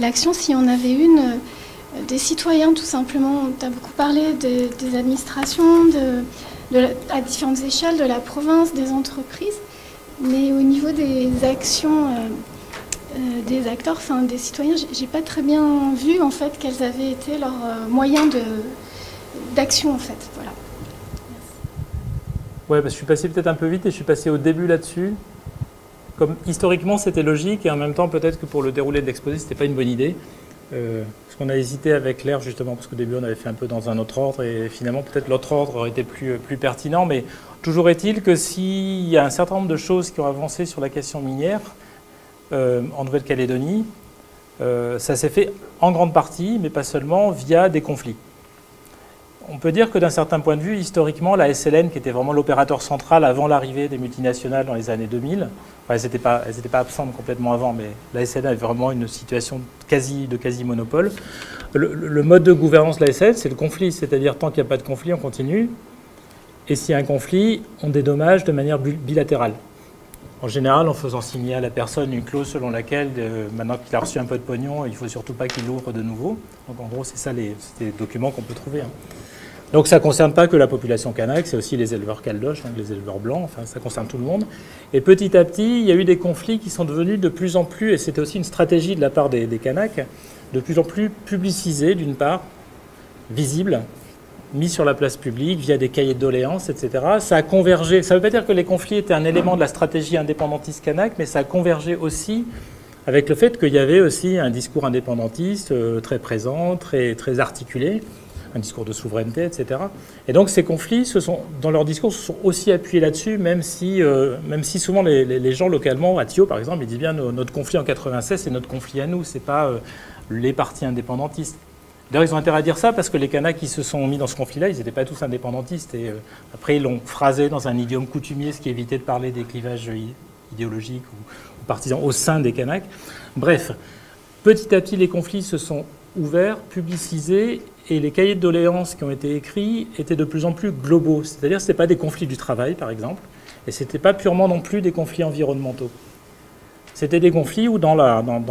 l'action, s'il y en avait une, euh, des citoyens tout simplement. Tu as beaucoup parlé des, administrations, à différentes échelles, de la province, des entreprises, mais au niveau des actions euh, des acteurs, enfin des citoyens, j'ai pas très bien vu en fait quels avaient été leurs moyens d'action en fait. Voilà. Ouais, parce que je suis passé peut-être un peu vite et je suis passé au début là-dessus. Comme historiquement c'était logique et en même temps peut-être que pour le déroulé de l'exposé c'était pas une bonne idée. Euh, parce qu'on a hésité avec l'air justement parce qu'au début on avait fait un peu dans un autre ordre et finalement peut-être l'autre ordre aurait été plus, plus pertinent. Mais toujours est-il que s'il y a un certain nombre de choses qui ont avancé sur la question minière euh, en Nouvelle-Calédonie, euh, ça s'est fait en grande partie, mais pas seulement, via des conflits on peut dire que d'un certain point de vue, historiquement, la SLN, qui était vraiment l'opérateur central avant l'arrivée des multinationales dans les années 2000, elles n'étaient pas, absentes complètement avant, mais la SLN avait vraiment une situation de quasi-monopole. Le, mode de gouvernance de la SLN, c'est le conflit, c'est-à-dire tant qu'il n'y a pas de conflit, on continue, et s'il y a un conflit, on dédommage de manière bilatérale. En général, en faisant signer à la personne une clause selon laquelle, euh, maintenant qu'il a reçu un peu de pognon, il ne faut surtout pas qu'il l'ouvre de nouveau. Donc en gros, c'est ça les, les documents qu'on peut trouver. Hein. Donc ça ne concerne pas que la population kanak, c'est aussi les éleveurs caldoches, hein, les éleveurs blancs, enfin ça concerne tout le monde. Et petit à petit, il y a eu des conflits qui sont devenus de plus en plus, et c'était aussi une stratégie de la part des, des de plus en plus publicisés d'une part, visibles, mis sur la place publique via des cahiers de doléances, etc. Ça a convergé, ça ne veut pas dire que les conflits étaient un élément de la stratégie indépendantiste kanak, mais ça a convergé aussi avec le fait qu'il y avait aussi un discours indépendantiste euh, très présent, très, très articulé, un discours de souveraineté, etc. Et donc ces conflits, se sont, dans leur discours, se sont aussi appuyés là-dessus, même si, euh, même si souvent les, gens localement, à Thio par exemple, ils disent bien notre conflit en 96, c'est notre conflit à nous, c'est pas euh, les partis indépendantistes. D'ailleurs, ils ont intérêt à dire ça parce que les Kanaks qui se sont mis dans ce conflit-là, ils n'étaient pas tous indépendantistes. Et après, ils l'ont phrasé dans un idiome coutumier, ce qui évitait de parler des clivages idéologiques ou, partisans au sein des Kanaks. Bref, petit à petit, les conflits se sont ouverts, publicisés, et les cahiers de doléances qui ont été écrits étaient de plus en plus globaux. C'est-à-dire que ce pas des conflits du travail, par exemple, et ce n'était pas purement non plus des conflits environnementaux. C'était des conflits où, dans,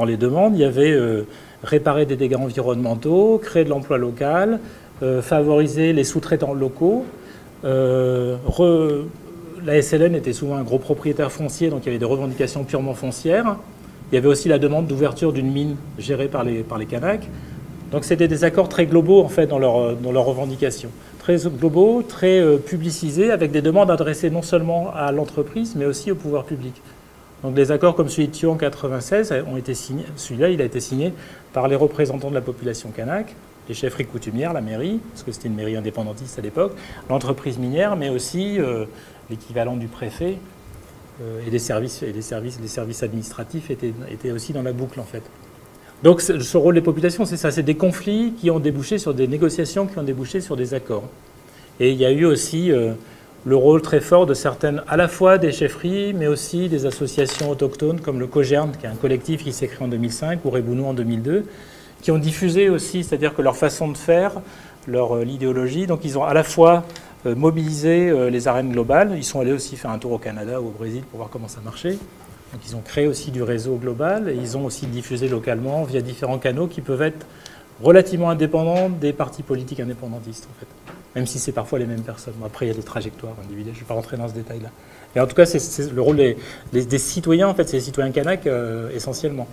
les demandes, il y avait euh, réparer des dégâts environnementaux, créer de l'emploi local, euh, favoriser les sous-traitants locaux. Euh, la SLN était souvent un gros propriétaire foncier, donc il y avait des revendications purement foncières. Il y avait aussi la demande d'ouverture d'une mine gérée par les, par. Donc c'était des accords très globaux en fait dans leurs dans leur revendications. Très globaux, très euh, publicisés, avec des demandes adressées non seulement à l'entreprise, mais aussi au pouvoir public. Donc des accords comme celui de Thion en 96 ont été signés. Celui-là, il a été signé par les représentants de la population kanak, les chefferies coutumières, la mairie, parce que c'était une mairie indépendantiste à l'époque, l'entreprise minière, mais aussi euh, l'équivalent du préfet, euh, et des services, et des services, les services administratifs étaient, étaient, aussi dans la boucle en fait. Donc ce rôle des populations, c'est ça, c'est des conflits qui ont débouché sur des négociations, qui ont débouché sur des accords. Et il y a eu aussi euh, le rôle très fort de certaines, à la fois des chefferies, mais aussi des associations autochtones comme le COGERN, qui est un collectif qui s'est créé en 2005, ou Rebounou en 2002, qui ont diffusé aussi, c'est-à-dire que leur façon de faire, leur euh, l'idéologie, donc ils ont à la fois euh, mobiliser euh, les arènes globales. Ils sont allés aussi faire un tour au Canada ou au Brésil pour voir comment ça marchait. Donc ils ont créé aussi du réseau global et ils ont aussi diffusé localement via différents canaux qui peuvent être relativement indépendants des partis politiques indépendantistes en fait. Même si c'est parfois les mêmes personnes. après, il y a des trajectoires individuelles, je ne vais pas rentrer dans ce détail-là. Mais en tout cas, c'est le rôle des, citoyens, en fait, c'est les citoyens kanak euh, essentiellement.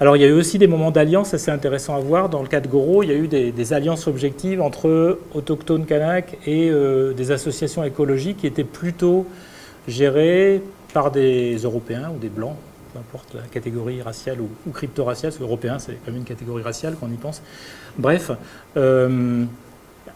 Alors il y a eu aussi des moments d'alliance assez intéressants à voir. Dans le cas de Goro, il y a eu des, alliances objectives entre autochtones kanaks et euh, des associations écologiques qui étaient plutôt gérées par des Européens ou des Blancs, peu importe la catégorie raciale ou, crypto-raciale, parce que Européen c'est quand même une catégorie raciale quand on y pense. Bref, euh,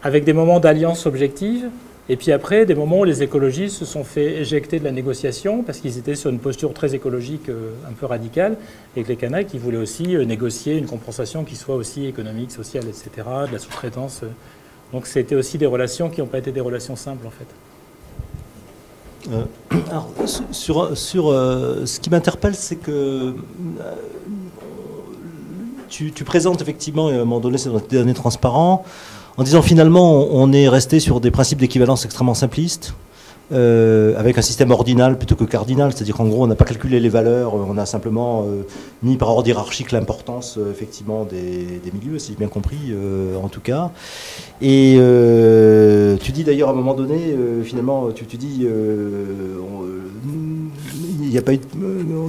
avec des moments d'alliance objective et puis après, des moments où les écologistes se sont fait éjecter de la négociation parce qu'ils étaient sur une posture très écologique euh, un peu radicale et que les Kanaks, ils voulaient aussi euh, négocier une compensation qui soit aussi économique, sociale, etc., de la sous-traitance. Donc c'était aussi des relations qui n'ont pas été des relations simples en fait. Euh, alors, sur, sur ce qui m'interpelle, c'est que tu, tu, présentes effectivement, à un moment donné, c'est dans tes derniers transparents, en disant finalement on est resté sur des principes d'équivalence extrêmement simplistes, euh, avec un système ordinal plutôt que cardinal, c'est-à-dire qu'en gros on n'a pas calculé les valeurs, on a simplement euh, mis par ordre hiérarchique l'importance euh, effectivement des, milieux, si j'ai bien compris en tout cas. Et tu dis d'ailleurs à un moment donné, finalement tu, tu dis, il n'y a pas eu,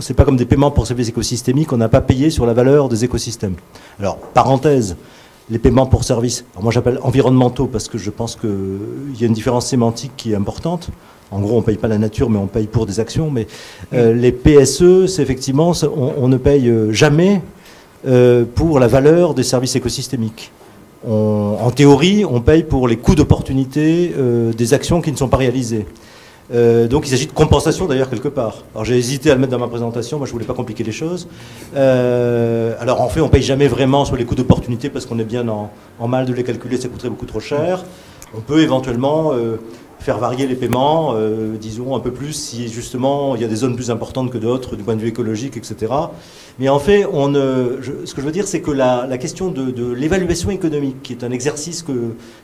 c'est pas comme des paiements pour services écosystémiques, on n'a pas payé sur la valeur des écosystèmes. Alors parenthèse les paiements pour services. moi j'appelle environnementaux parce que je pense qu'il y a une différence sémantique qui est importante. En gros, on ne paye pas la nature, mais on paye pour des actions. Mais euh, les PSE, c'est effectivement, on, ne paye euh, jamais euh, pour la valeur des services écosystémiques. en théorie, on paye pour les coûts d'opportunité des actions qui ne sont pas réalisées. Euh, donc il s'agit de compensation d'ailleurs quelque part. Alors j'ai hésité à le mettre dans ma présentation, moi je voulais pas compliquer les choses. Euh, alors en fait on paye jamais vraiment sur les coûts d'opportunité parce qu'on est bien en, mal de les calculer, ça coûterait beaucoup trop cher. On peut éventuellement euh, faire varier les paiements, euh, disons un peu plus si justement il y a des zones plus importantes que d'autres du point de vue écologique, etc. Mais en fait, on, ce que je veux dire, c'est que la, question de, l'évaluation économique, qui est un exercice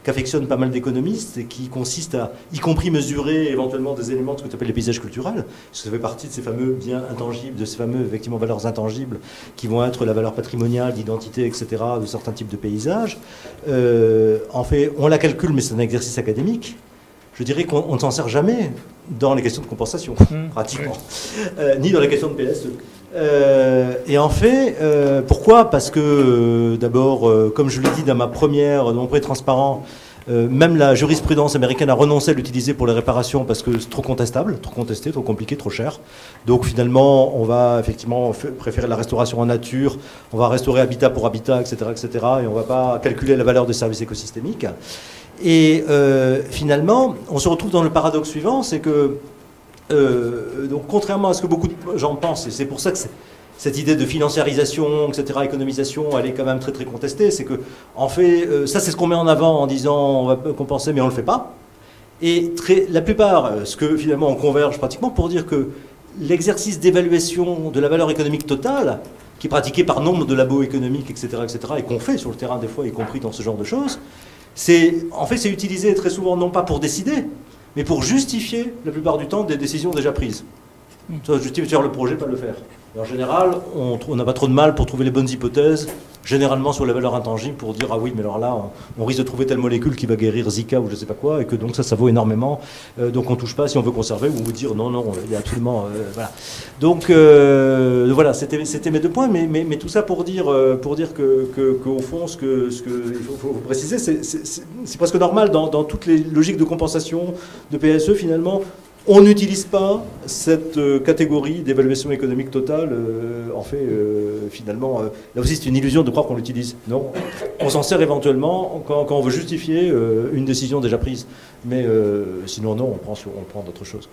qu'affectionnent pas mal d'économistes et qui consiste à, y compris mesurer éventuellement des éléments de ce que tu appelles les paysages culturels, ça fait partie de ces fameux biens intangibles, de ces fameux effectivement valeurs intangibles qui vont être la valeur patrimoniale, d'identité, etc. de certains types de paysages. Euh, en fait, on la calcule, mais c'est un exercice académique je dirais qu'on ne s'en sert jamais dans les questions de compensation, mmh. pratiquement, euh, ni dans les questions de PSE. Euh, et en fait, euh, pourquoi? Parce que, d'abord, comme je l'ai dit dans ma première, dans mon pré transparent, même la jurisprudence américaine a renoncé à l'utiliser pour les réparations parce que c'est trop contestable, trop contesté, trop compliqué, trop cher. Donc finalement, on va effectivement préférer la restauration en nature, on va restaurer habitat pour habitat, etc., etc., et on ne va pas calculer la valeur des services écosystémiques. Et euh, finalement, on se retrouve dans le paradoxe suivant, c'est que, euh, donc, contrairement à ce que beaucoup de gens pensent, et c'est pour ça que cette idée de financiarisation, etc., économisation, elle est quand même très très contestée, c'est que, en fait, euh, ça c'est ce qu'on met en avant en disant on va compenser, mais on ne le fait pas. Et la plupart, ce que finalement on converge pratiquement pour dire que l'exercice d'évaluation de la valeur économique totale, qui est pratiqué par nombre de labos économiques, etc., etc., et qu'on fait sur le terrain des fois, y compris dans ce genre de choses, en fait, c'est utilisé très souvent non pas pour décider, mais pour justifier la plupart du temps des décisions déjà prises. Ça justifier faire le projet, pas le faire. En général, on n'a pas trop de mal pour trouver les bonnes hypothèses généralement sur la valeur intangible pour dire ah oui mais alors là on, risque de trouver telle molécule qui va guérir Zika ou je sais pas quoi et que donc ça ça vaut énormément. Euh, donc on touche pas si on veut conserver ou dire non non il y a absolument euh, donc euh, voilà c'était mes deux points mais, tout ça pour dire pour que, au fond ce que ce faut, préciser c'est presque normal dans toutes les logiques de compensation de PSE finalement on n'utilise pas cette euh, catégorie d'évaluation économique totale. Euh, en fait, euh, finalement, là aussi, c'est une illusion de croire qu'on l'utilise. Non, on s'en sert éventuellement quand, on veut justifier une décision déjà prise. Mais sinon, non, on prend, d'autres choses.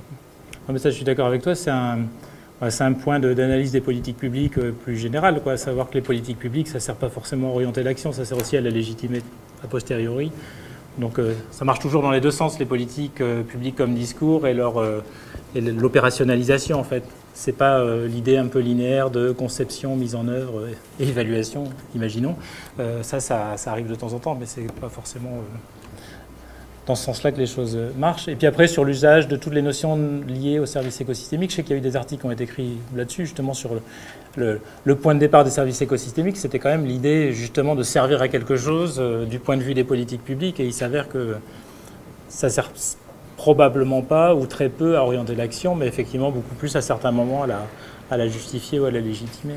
mais ça, je suis d'accord avec toi. C'est un, point d'analyse des politiques publiques plus général. Quoi. Savoir que les politiques publiques, ça ne sert pas forcément à orienter l'action, ça sert aussi à la légitimer a posteriori. Donc euh, ça marche toujours dans les deux sens, les politiques euh, publiques comme discours et leur euh, l'opérationnalisation en fait. C'est pas l'idée un peu linéaire de conception, mise en œuvre et évaluation, imaginons. ça, ça, arrive de temps en temps, mais c'est pas forcément dans ce sens-là que les choses marchent. Et puis après, sur l'usage de toutes les notions liées aux services écosystémiques, je sais qu'il y a eu des articles qui ont été écrits là-dessus, justement sur le, point de départ des services écosystémiques, c'était quand même l'idée justement de servir à quelque chose euh, du point de vue des politiques publiques, et il s'avère que ça sert probablement pas ou très peu à orienter l'action, mais effectivement beaucoup plus à certains moments à la, à la justifier ou à la légitimer.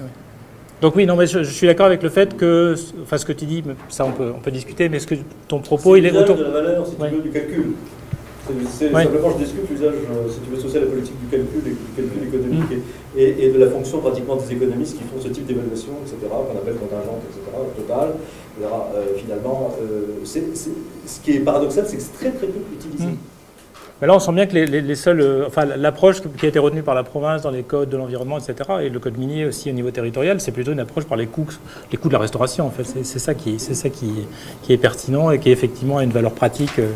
Donc oui, non, mais je, suis d'accord avec le fait que, enfin ce que tu dis, ça on peut, on peut discuter, mais ce que ton propos, il est autour de la valeur, si tu veux, du calcul. C'est simplement, je discute l'usage, euh, si tu veux, social et politique du calcul et du calcul économique mm. et, de la fonction pratiquement des économistes qui font ce type d'évaluation, etc., qu'on appelle contingente, etc., total. Euh, finalement, euh, ce qui est paradoxal, c'est que c'est très très peu utilisé. Mm. Mais là, on sent bien que les, seuls, euh, enfin, l'approche qui a été retenue par la province dans les codes de l'environnement, etc., et le code minier aussi au niveau territorial, c'est plutôt une approche par les coûts, les coûts de la restauration. En fait, c'est ça qui, c'est ça qui, qui, est pertinent et qui effectivement a une valeur pratique euh,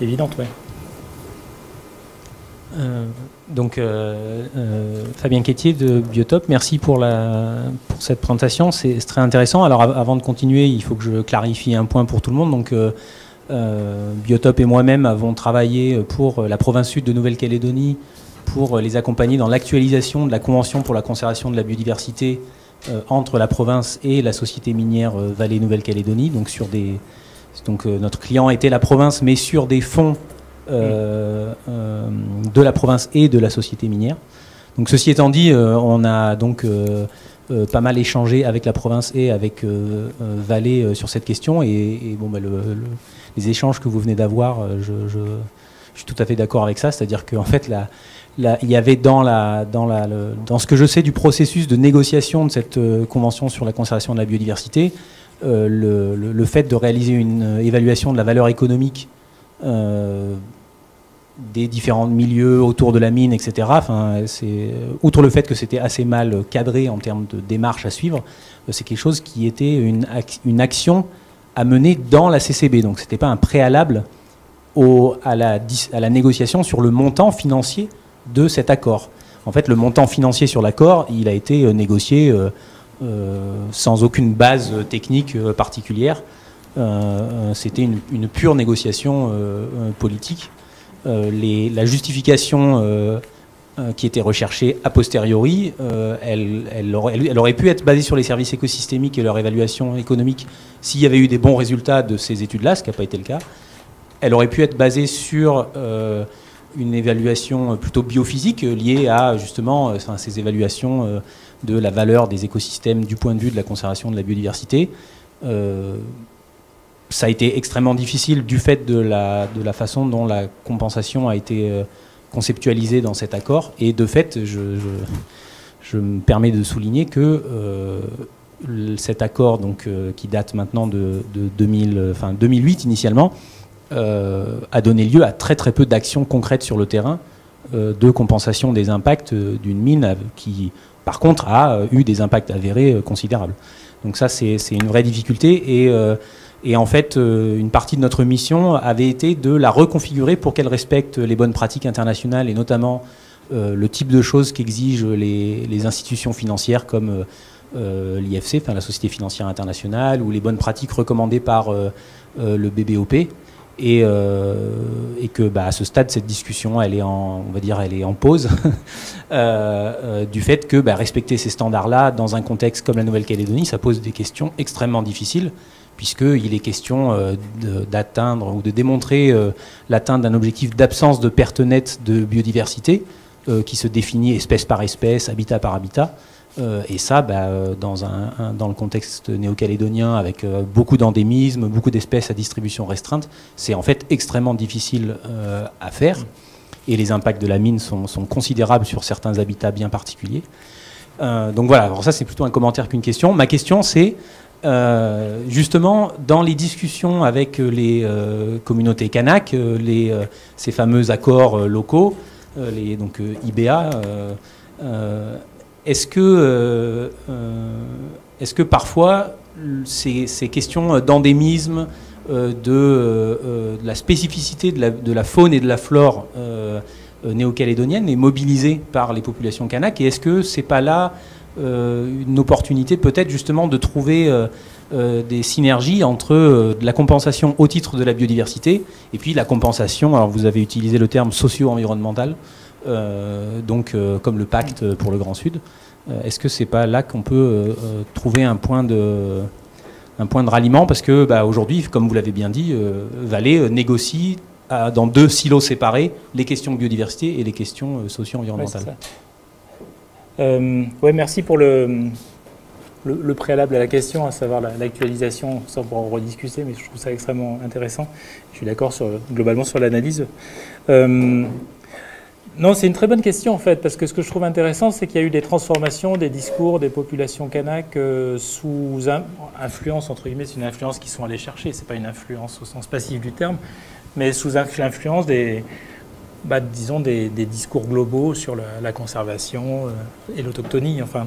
évidente, ouais. Euh, donc, Fabien Quétier de Biotop, merci pour, cette présentation, c'est très intéressant. Alors, avant de continuer, il faut que je clarifie un point pour tout le monde. Donc, euh, Biotop et moi-même avons travaillé pour la province sud de Nouvelle-Calédonie pour les accompagner dans l'actualisation de la Convention pour la conservation de la biodiversité euh, entre la province et la société minière euh, Vallée Nouvelle-Calédonie. Donc, sur des, donc notre client était la province, mais sur des fonds de la province et de la société minière. Ceci étant dit, on a donc pas mal échangé avec la province et avec Vallée sur cette question. Et, bon, bah, le, les échanges que vous venez d'avoir, euh, je, suis tout à fait d'accord avec ça. C'est-à-dire qu'en fait, il y avait dans, ce que je sais du processus de négociation de cette euh, convention sur la conservation de la biodiversité, euh, le, fait de réaliser une évaluation de la valeur économique des différents milieux autour de la mine, etc. C'est outre le fait que c'était assez mal cadré en termes de démarche à suivre, c'est quelque chose qui était une, action à mener dans la CCB. Donc ce n'était pas un préalable à, la, négociation sur le montant financier de cet accord. En fait, le montant financier sur l'accord, il a été euh, négocié euh, euh, sans aucune base technique particulière. C'était une, pure négociation politique. Les, la justification qui était recherchée a posteriori, elle, aurait, pu être basée sur les services écosystémiques et leur évaluation économique s'il y avait eu des bons résultats de ces études-là, ce qui n'a pas été le cas, elle aurait pu être basée sur euh, une évaluation plutôt biophysique liée à justement euh, ces évaluations euh, de la valeur des écosystèmes du point de vue de la conservation de la biodiversité. Ça a été extrêmement difficile du fait de la, façon dont la compensation a été euh, conceptualisée dans cet accord. Et de fait, je, me permets de souligner que euh, cet accord, donc, euh, qui date maintenant de, de 2000, enfin, 2008 initialement, a donné lieu à très très peu d'actions concrètes sur le terrain de compensation des impacts d'une mine qui, par contre, a eu des impacts avérés considérables. Donc ça, c'est une vraie difficulté. Et et en fait, euh, une partie de notre mission avait été de la reconfigurer pour qu'elle respecte les bonnes pratiques internationales et notamment euh, le type de choses qu'exigent les, institutions financières comme euh, l'IFC, la Société financière internationale, ou les bonnes pratiques recommandées par le BBOP. Et, que bah, à ce stade cette discussion elle est en on va dire en pause du fait que bah, respecter ces standards là dans un contexte comme la Nouvelle-Calédonie ça pose des questions extrêmement difficiles puisqu'il est question euh, d'atteindre ou de démontrer euh, l'atteinte d'un objectif d'absence de perte nette de biodiversité euh, qui se définit espèce par espèce, habitat par habitat. et ça, bah, dans, le contexte néo-calédonien, avec beaucoup d'endémismes, beaucoup d'espèces à distribution restreinte, c'est en fait extrêmement difficile à faire. Et les impacts de la mine sont, considérables sur certains habitats bien particuliers. donc voilà, ça c'est plutôt un commentaire qu'une question. Ma question c'est euh, justement, dans les discussions avec les euh, communautés kanak, euh, ces fameux accords locaux, les, donc IBA, est-ce que, est que parfois ces, questions d'endémisme, de, la spécificité de la, faune et de la flore néo-calédonienne est mobilisée par les populations kanak Et est-ce que c'est pas là euh, une opportunité peut-être justement de trouver euh, euh, des synergies entre la compensation au titre de la biodiversité et puis la compensation, alors vous avez utilisé le terme socio-environnemental, donc comme le pacte pour le Grand Sud. Est-ce que c'est pas là qu'on peut trouver un point de un point de ralliement parce que bah, aujourd'hui, comme vous l'avez bien dit, Valais négocie dans deux silos séparés les questions de biodiversité et les questions socio-environnementales. Euh, ouais, merci pour le, le, préalable à la question, à savoir l'actualisation. ça, on pourra en rediscuter, mais je trouve ça extrêmement intéressant. Je suis d'accord globalement sur l'analyse. Euh, non, c'est une très bonne question en fait, parce que ce que je trouve intéressant, c'est qu'il y a eu des transformations des discours des populations kanak euh, sous influence, entre guillemets, c'est une influence qu'ils sont allés chercher, c'est pas une influence au sens passif du terme, mais sous l'influence des, disons, des, discours globaux sur la, conservation euh, et l'autochtonie, enfin,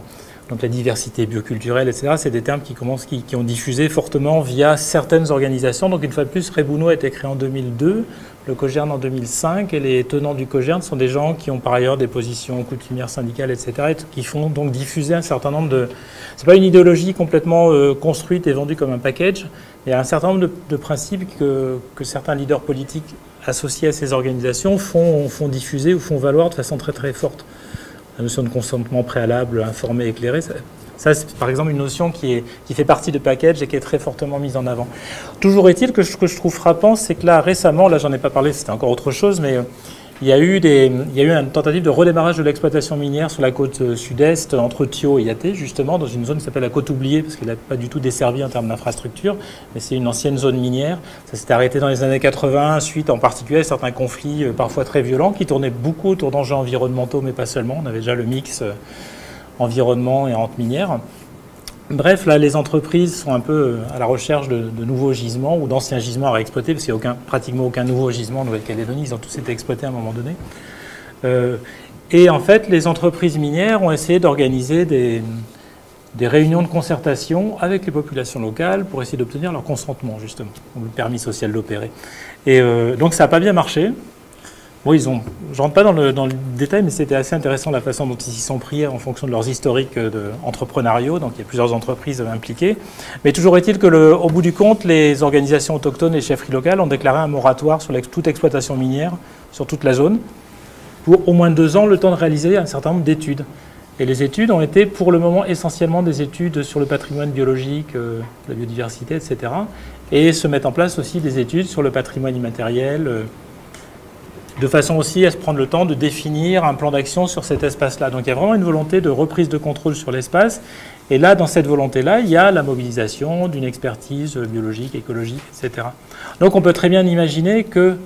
donc la diversité bioculturelle, etc. C'est des termes qui, commencent, qui, ont diffusé fortement via certaines organisations. Donc une fois de plus, Rebouno a été créé en 2002, le COGERN en 2005, et les tenants du COGERN sont des gens qui ont par ailleurs des positions coutumières syndicales, etc., et qui font donc diffuser un certain nombre de... C'est pas une idéologie complètement euh, construite et vendue comme un package, il y a un certain nombre de, principes que, que certains leaders politiques associés à ces organisations font, diffuser ou font valoir de façon très très forte. La notion de consentement préalable, informé, éclairé, ça, c'est par exemple une notion qui, qui fait partie de package et qui est très fortement mise en avant. Toujours est-il que ce que je trouve frappant, c'est que là récemment, là j'en ai pas parlé, c'était encore autre chose, mais il y, a eu des, il y a eu une tentative de redémarrage de l'exploitation minière sur la côte euh, sud-est, entre Thio et Yaté, justement, dans une zone qui s'appelle la côte oubliée, parce qu'elle n'a pas du tout desservi en termes d'infrastructure, mais c'est une ancienne zone minière. Ça s'est arrêté dans les années 80, suite en particulier à certains conflits euh, parfois très violents, qui tournaient beaucoup autour d'enjeux environnementaux, mais pas seulement. On avait déjà le mix euh, environnement et rente minière. Bref, là, les entreprises sont un peu euh, à la recherche de, nouveaux gisements ou d'anciens gisements à réexploiter, parce qu'il n'y a pratiquement aucun nouveau gisement en Nouvelle-Calédonie, ils ont tous été exploités à un moment donné. Euh, et en fait, les entreprises minières ont essayé d'organiser des, réunions de concertation avec les populations locales pour essayer d'obtenir leur consentement, justement, ou le permis social d'opérer. Et euh, donc ça n'a pas bien marché. Bon, ils ont, je rentre pas dans le, détail, mais c'était assez intéressant la façon dont ils s'y sont pris en fonction de leurs historiques de, entrepreneuriaux. Donc il y a plusieurs entreprises impliquées. Mais toujours est-il que, au bout du compte, les organisations autochtones et chefferies locales ont déclaré un moratoire sur toute exploitation minière sur toute la zone pour au moins deux ans, le temps de réaliser un certain nombre d'études. Et les études ont été pour le moment essentiellement des études sur le patrimoine biologique, euh, la biodiversité, etc. Et se mettent en place aussi des études sur le patrimoine immatériel. Euh, de façon aussi à se prendre le temps de définir un plan d'action sur cet espace-là. Donc il y a vraiment une volonté de reprise de contrôle sur l'espace. Et là, dans cette volonté-là, il y a la mobilisation d'une expertise biologique, écologique, etc. Donc on peut très bien imaginer que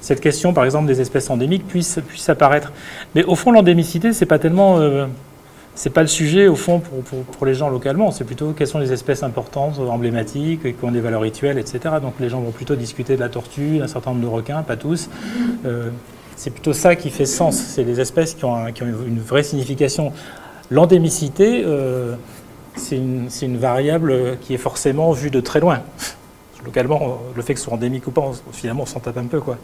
cette question, par exemple, des espèces endémiques puisse, puisse apparaître. Mais au fond, l'endémicité, c'est pas tellement... Euh, c'est pas le sujet au fond pour, pour, les gens localement, c'est plutôt quelles sont les espèces importantes, emblématiques, qui ont des valeurs rituelles, etc. Donc les gens vont plutôt discuter de la tortue, d'un certain nombre de requins, pas tous. Euh, c'est plutôt ça qui fait sens, c'est les espèces qui ont, qui ont, une vraie signification. L'endémicité, euh, c'est une, une, variable qui est forcément vue de très loin. Localement, le fait que ce soit endémique ou pas, finalement on s'en tape un peu. Quoi.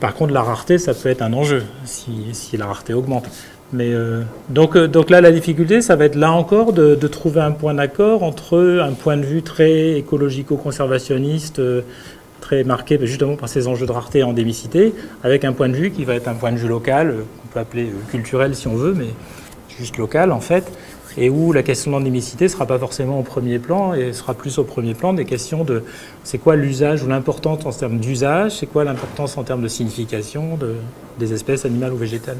Par contre, la rareté, ça peut être un enjeu si, si la rareté augmente. Euh, donc, euh, donc là, la difficulté, ça va être là encore de, trouver un point d'accord entre un point de vue très écologico-conservationniste, euh, très marqué ben, justement par ces enjeux de rareté et endémicité, avec un point de vue qui va être un point de vue local, qu'on peut appeler culturel si on veut, mais juste local en fait, et où la question de l'endémicité ne sera pas forcément au premier plan, et sera plus au premier plan des questions de c'est quoi l'usage ou l'importance en termes d'usage, c'est quoi l'importance en termes de signification de, des espèces animales ou végétales.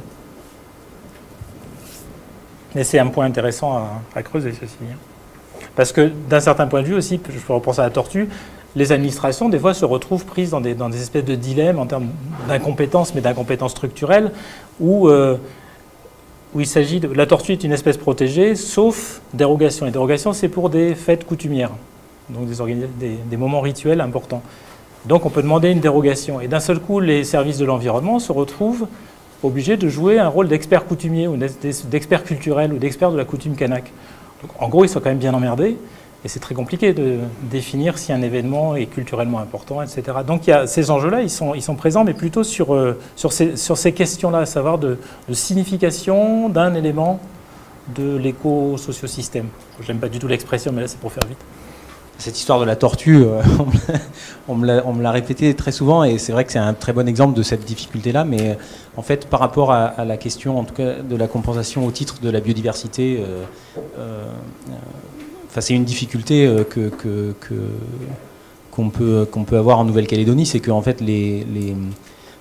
Mais c'est un point intéressant à, creuser, ceci. Parce que d'un certain point de vue aussi, je peux repenser à la tortue, les administrations, des fois, se retrouvent prises dans des, espèces de dilemmes en termes d'incompétence, mais d'incompétence structurelle, où, euh, où il s'agit de... La tortue est une espèce protégée, sauf dérogation. Et dérogation, c'est pour des fêtes coutumières, donc des moments rituels importants. Donc on peut demander une dérogation. Et d'un seul coup, les services de l'environnement se retrouvent obligé de jouer un rôle d'expert coutumier ou d'expert culturel ou d'expert de la coutume kanak. en gros, ils sont quand même bien emmerdés et c'est très compliqué de définir si un événement est culturellement important, etc. Donc ces enjeux-là, ils sont, présents, mais plutôt sur, euh, ces questions-là, à savoir de, signification d'un élément de l'éco-sociosystème. J'aime pas du tout l'expression, mais là c'est pour faire vite. Cette histoire de la tortue, euh, on me l'a répété très souvent et c'est vrai que c'est un très bon exemple de cette difficulté-là. Mais en fait, par rapport à, la question, en tout cas, de la compensation au titre de la biodiversité, euh, euh, c'est une difficulté que, qu'on peut, qu'on peut avoir en Nouvelle-Calédonie, c'est qu'en fait, les,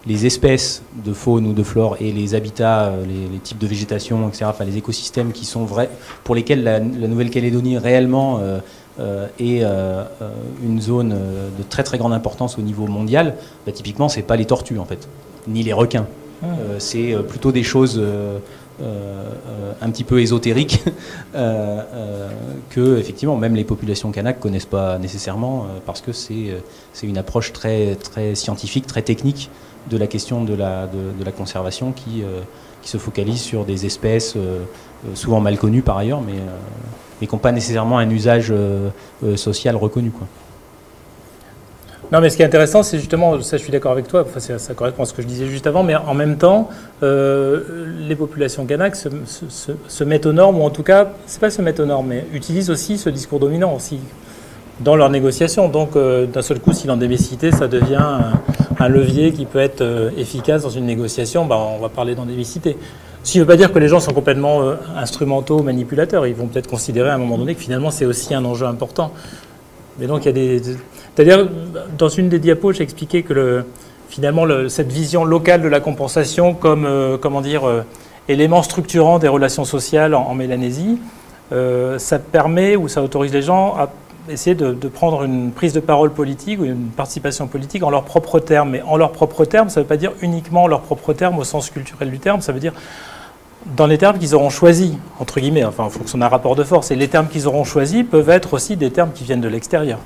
les, espèces de faune ou de flore et les habitats, les, types de végétation, etc., les écosystèmes qui sont vrais, pour lesquels la, Nouvelle-Calédonie réellement euh, et euh, euh, une zone de très très grande importance au niveau mondial, bah, typiquement, c'est pas les tortues en fait, ni les requins. Ah. c'est plutôt des choses un petit peu ésotériques que effectivement même les populations kanak connaissent pas nécessairement parce que c'est c'est une approche très très scientifique, très technique de la question de la, de, la conservation qui, qui se focalise sur des espèces souvent mal connues par ailleurs, mais et qui n'ont pas nécessairement un usage euh, euh, social reconnu. Non, mais ce qui est intéressant, c'est justement, ça je suis d'accord avec toi, ça correspond à ce que je disais juste avant, mais en même temps, euh, les populations kanak se, mettent aux normes, ou en tout cas, c'est pas se mettre aux normes, mais utilisent aussi ce discours dominant aussi dans leurs négociations. Donc, d'un seul coup, si l'endémicité, ça devient un, levier qui peut être efficace dans une négociation, bah, on va parler d'endémicité. Ce qui ne veut pas dire que les gens sont complètement euh, instrumentaux, manipulateurs. Ils vont peut-être considérer à un moment donné que finalement c'est aussi un enjeu important. Mais donc il y a des. C'est-à-dire, dans une des diapos, j'ai expliqué que le, finalement cette vision locale de la compensation comme, euh, comment dire, euh, élément structurant des relations sociales en, Mélanésie, ça permet ou ça autorise les gens à essayer de, de, prendre une prise de parole politique ou une participation politique en leurs propres termes. Mais en leurs propres termes, ça ne veut pas dire uniquement en leurs propres termes au sens culturel du terme, ça veut dire dans les termes qu'ils auront choisis, entre guillemets, enfin, en fonction d'un rapport de force. Et les termes qu'ils auront choisis peuvent être aussi des termes qui viennent de l'extérieur.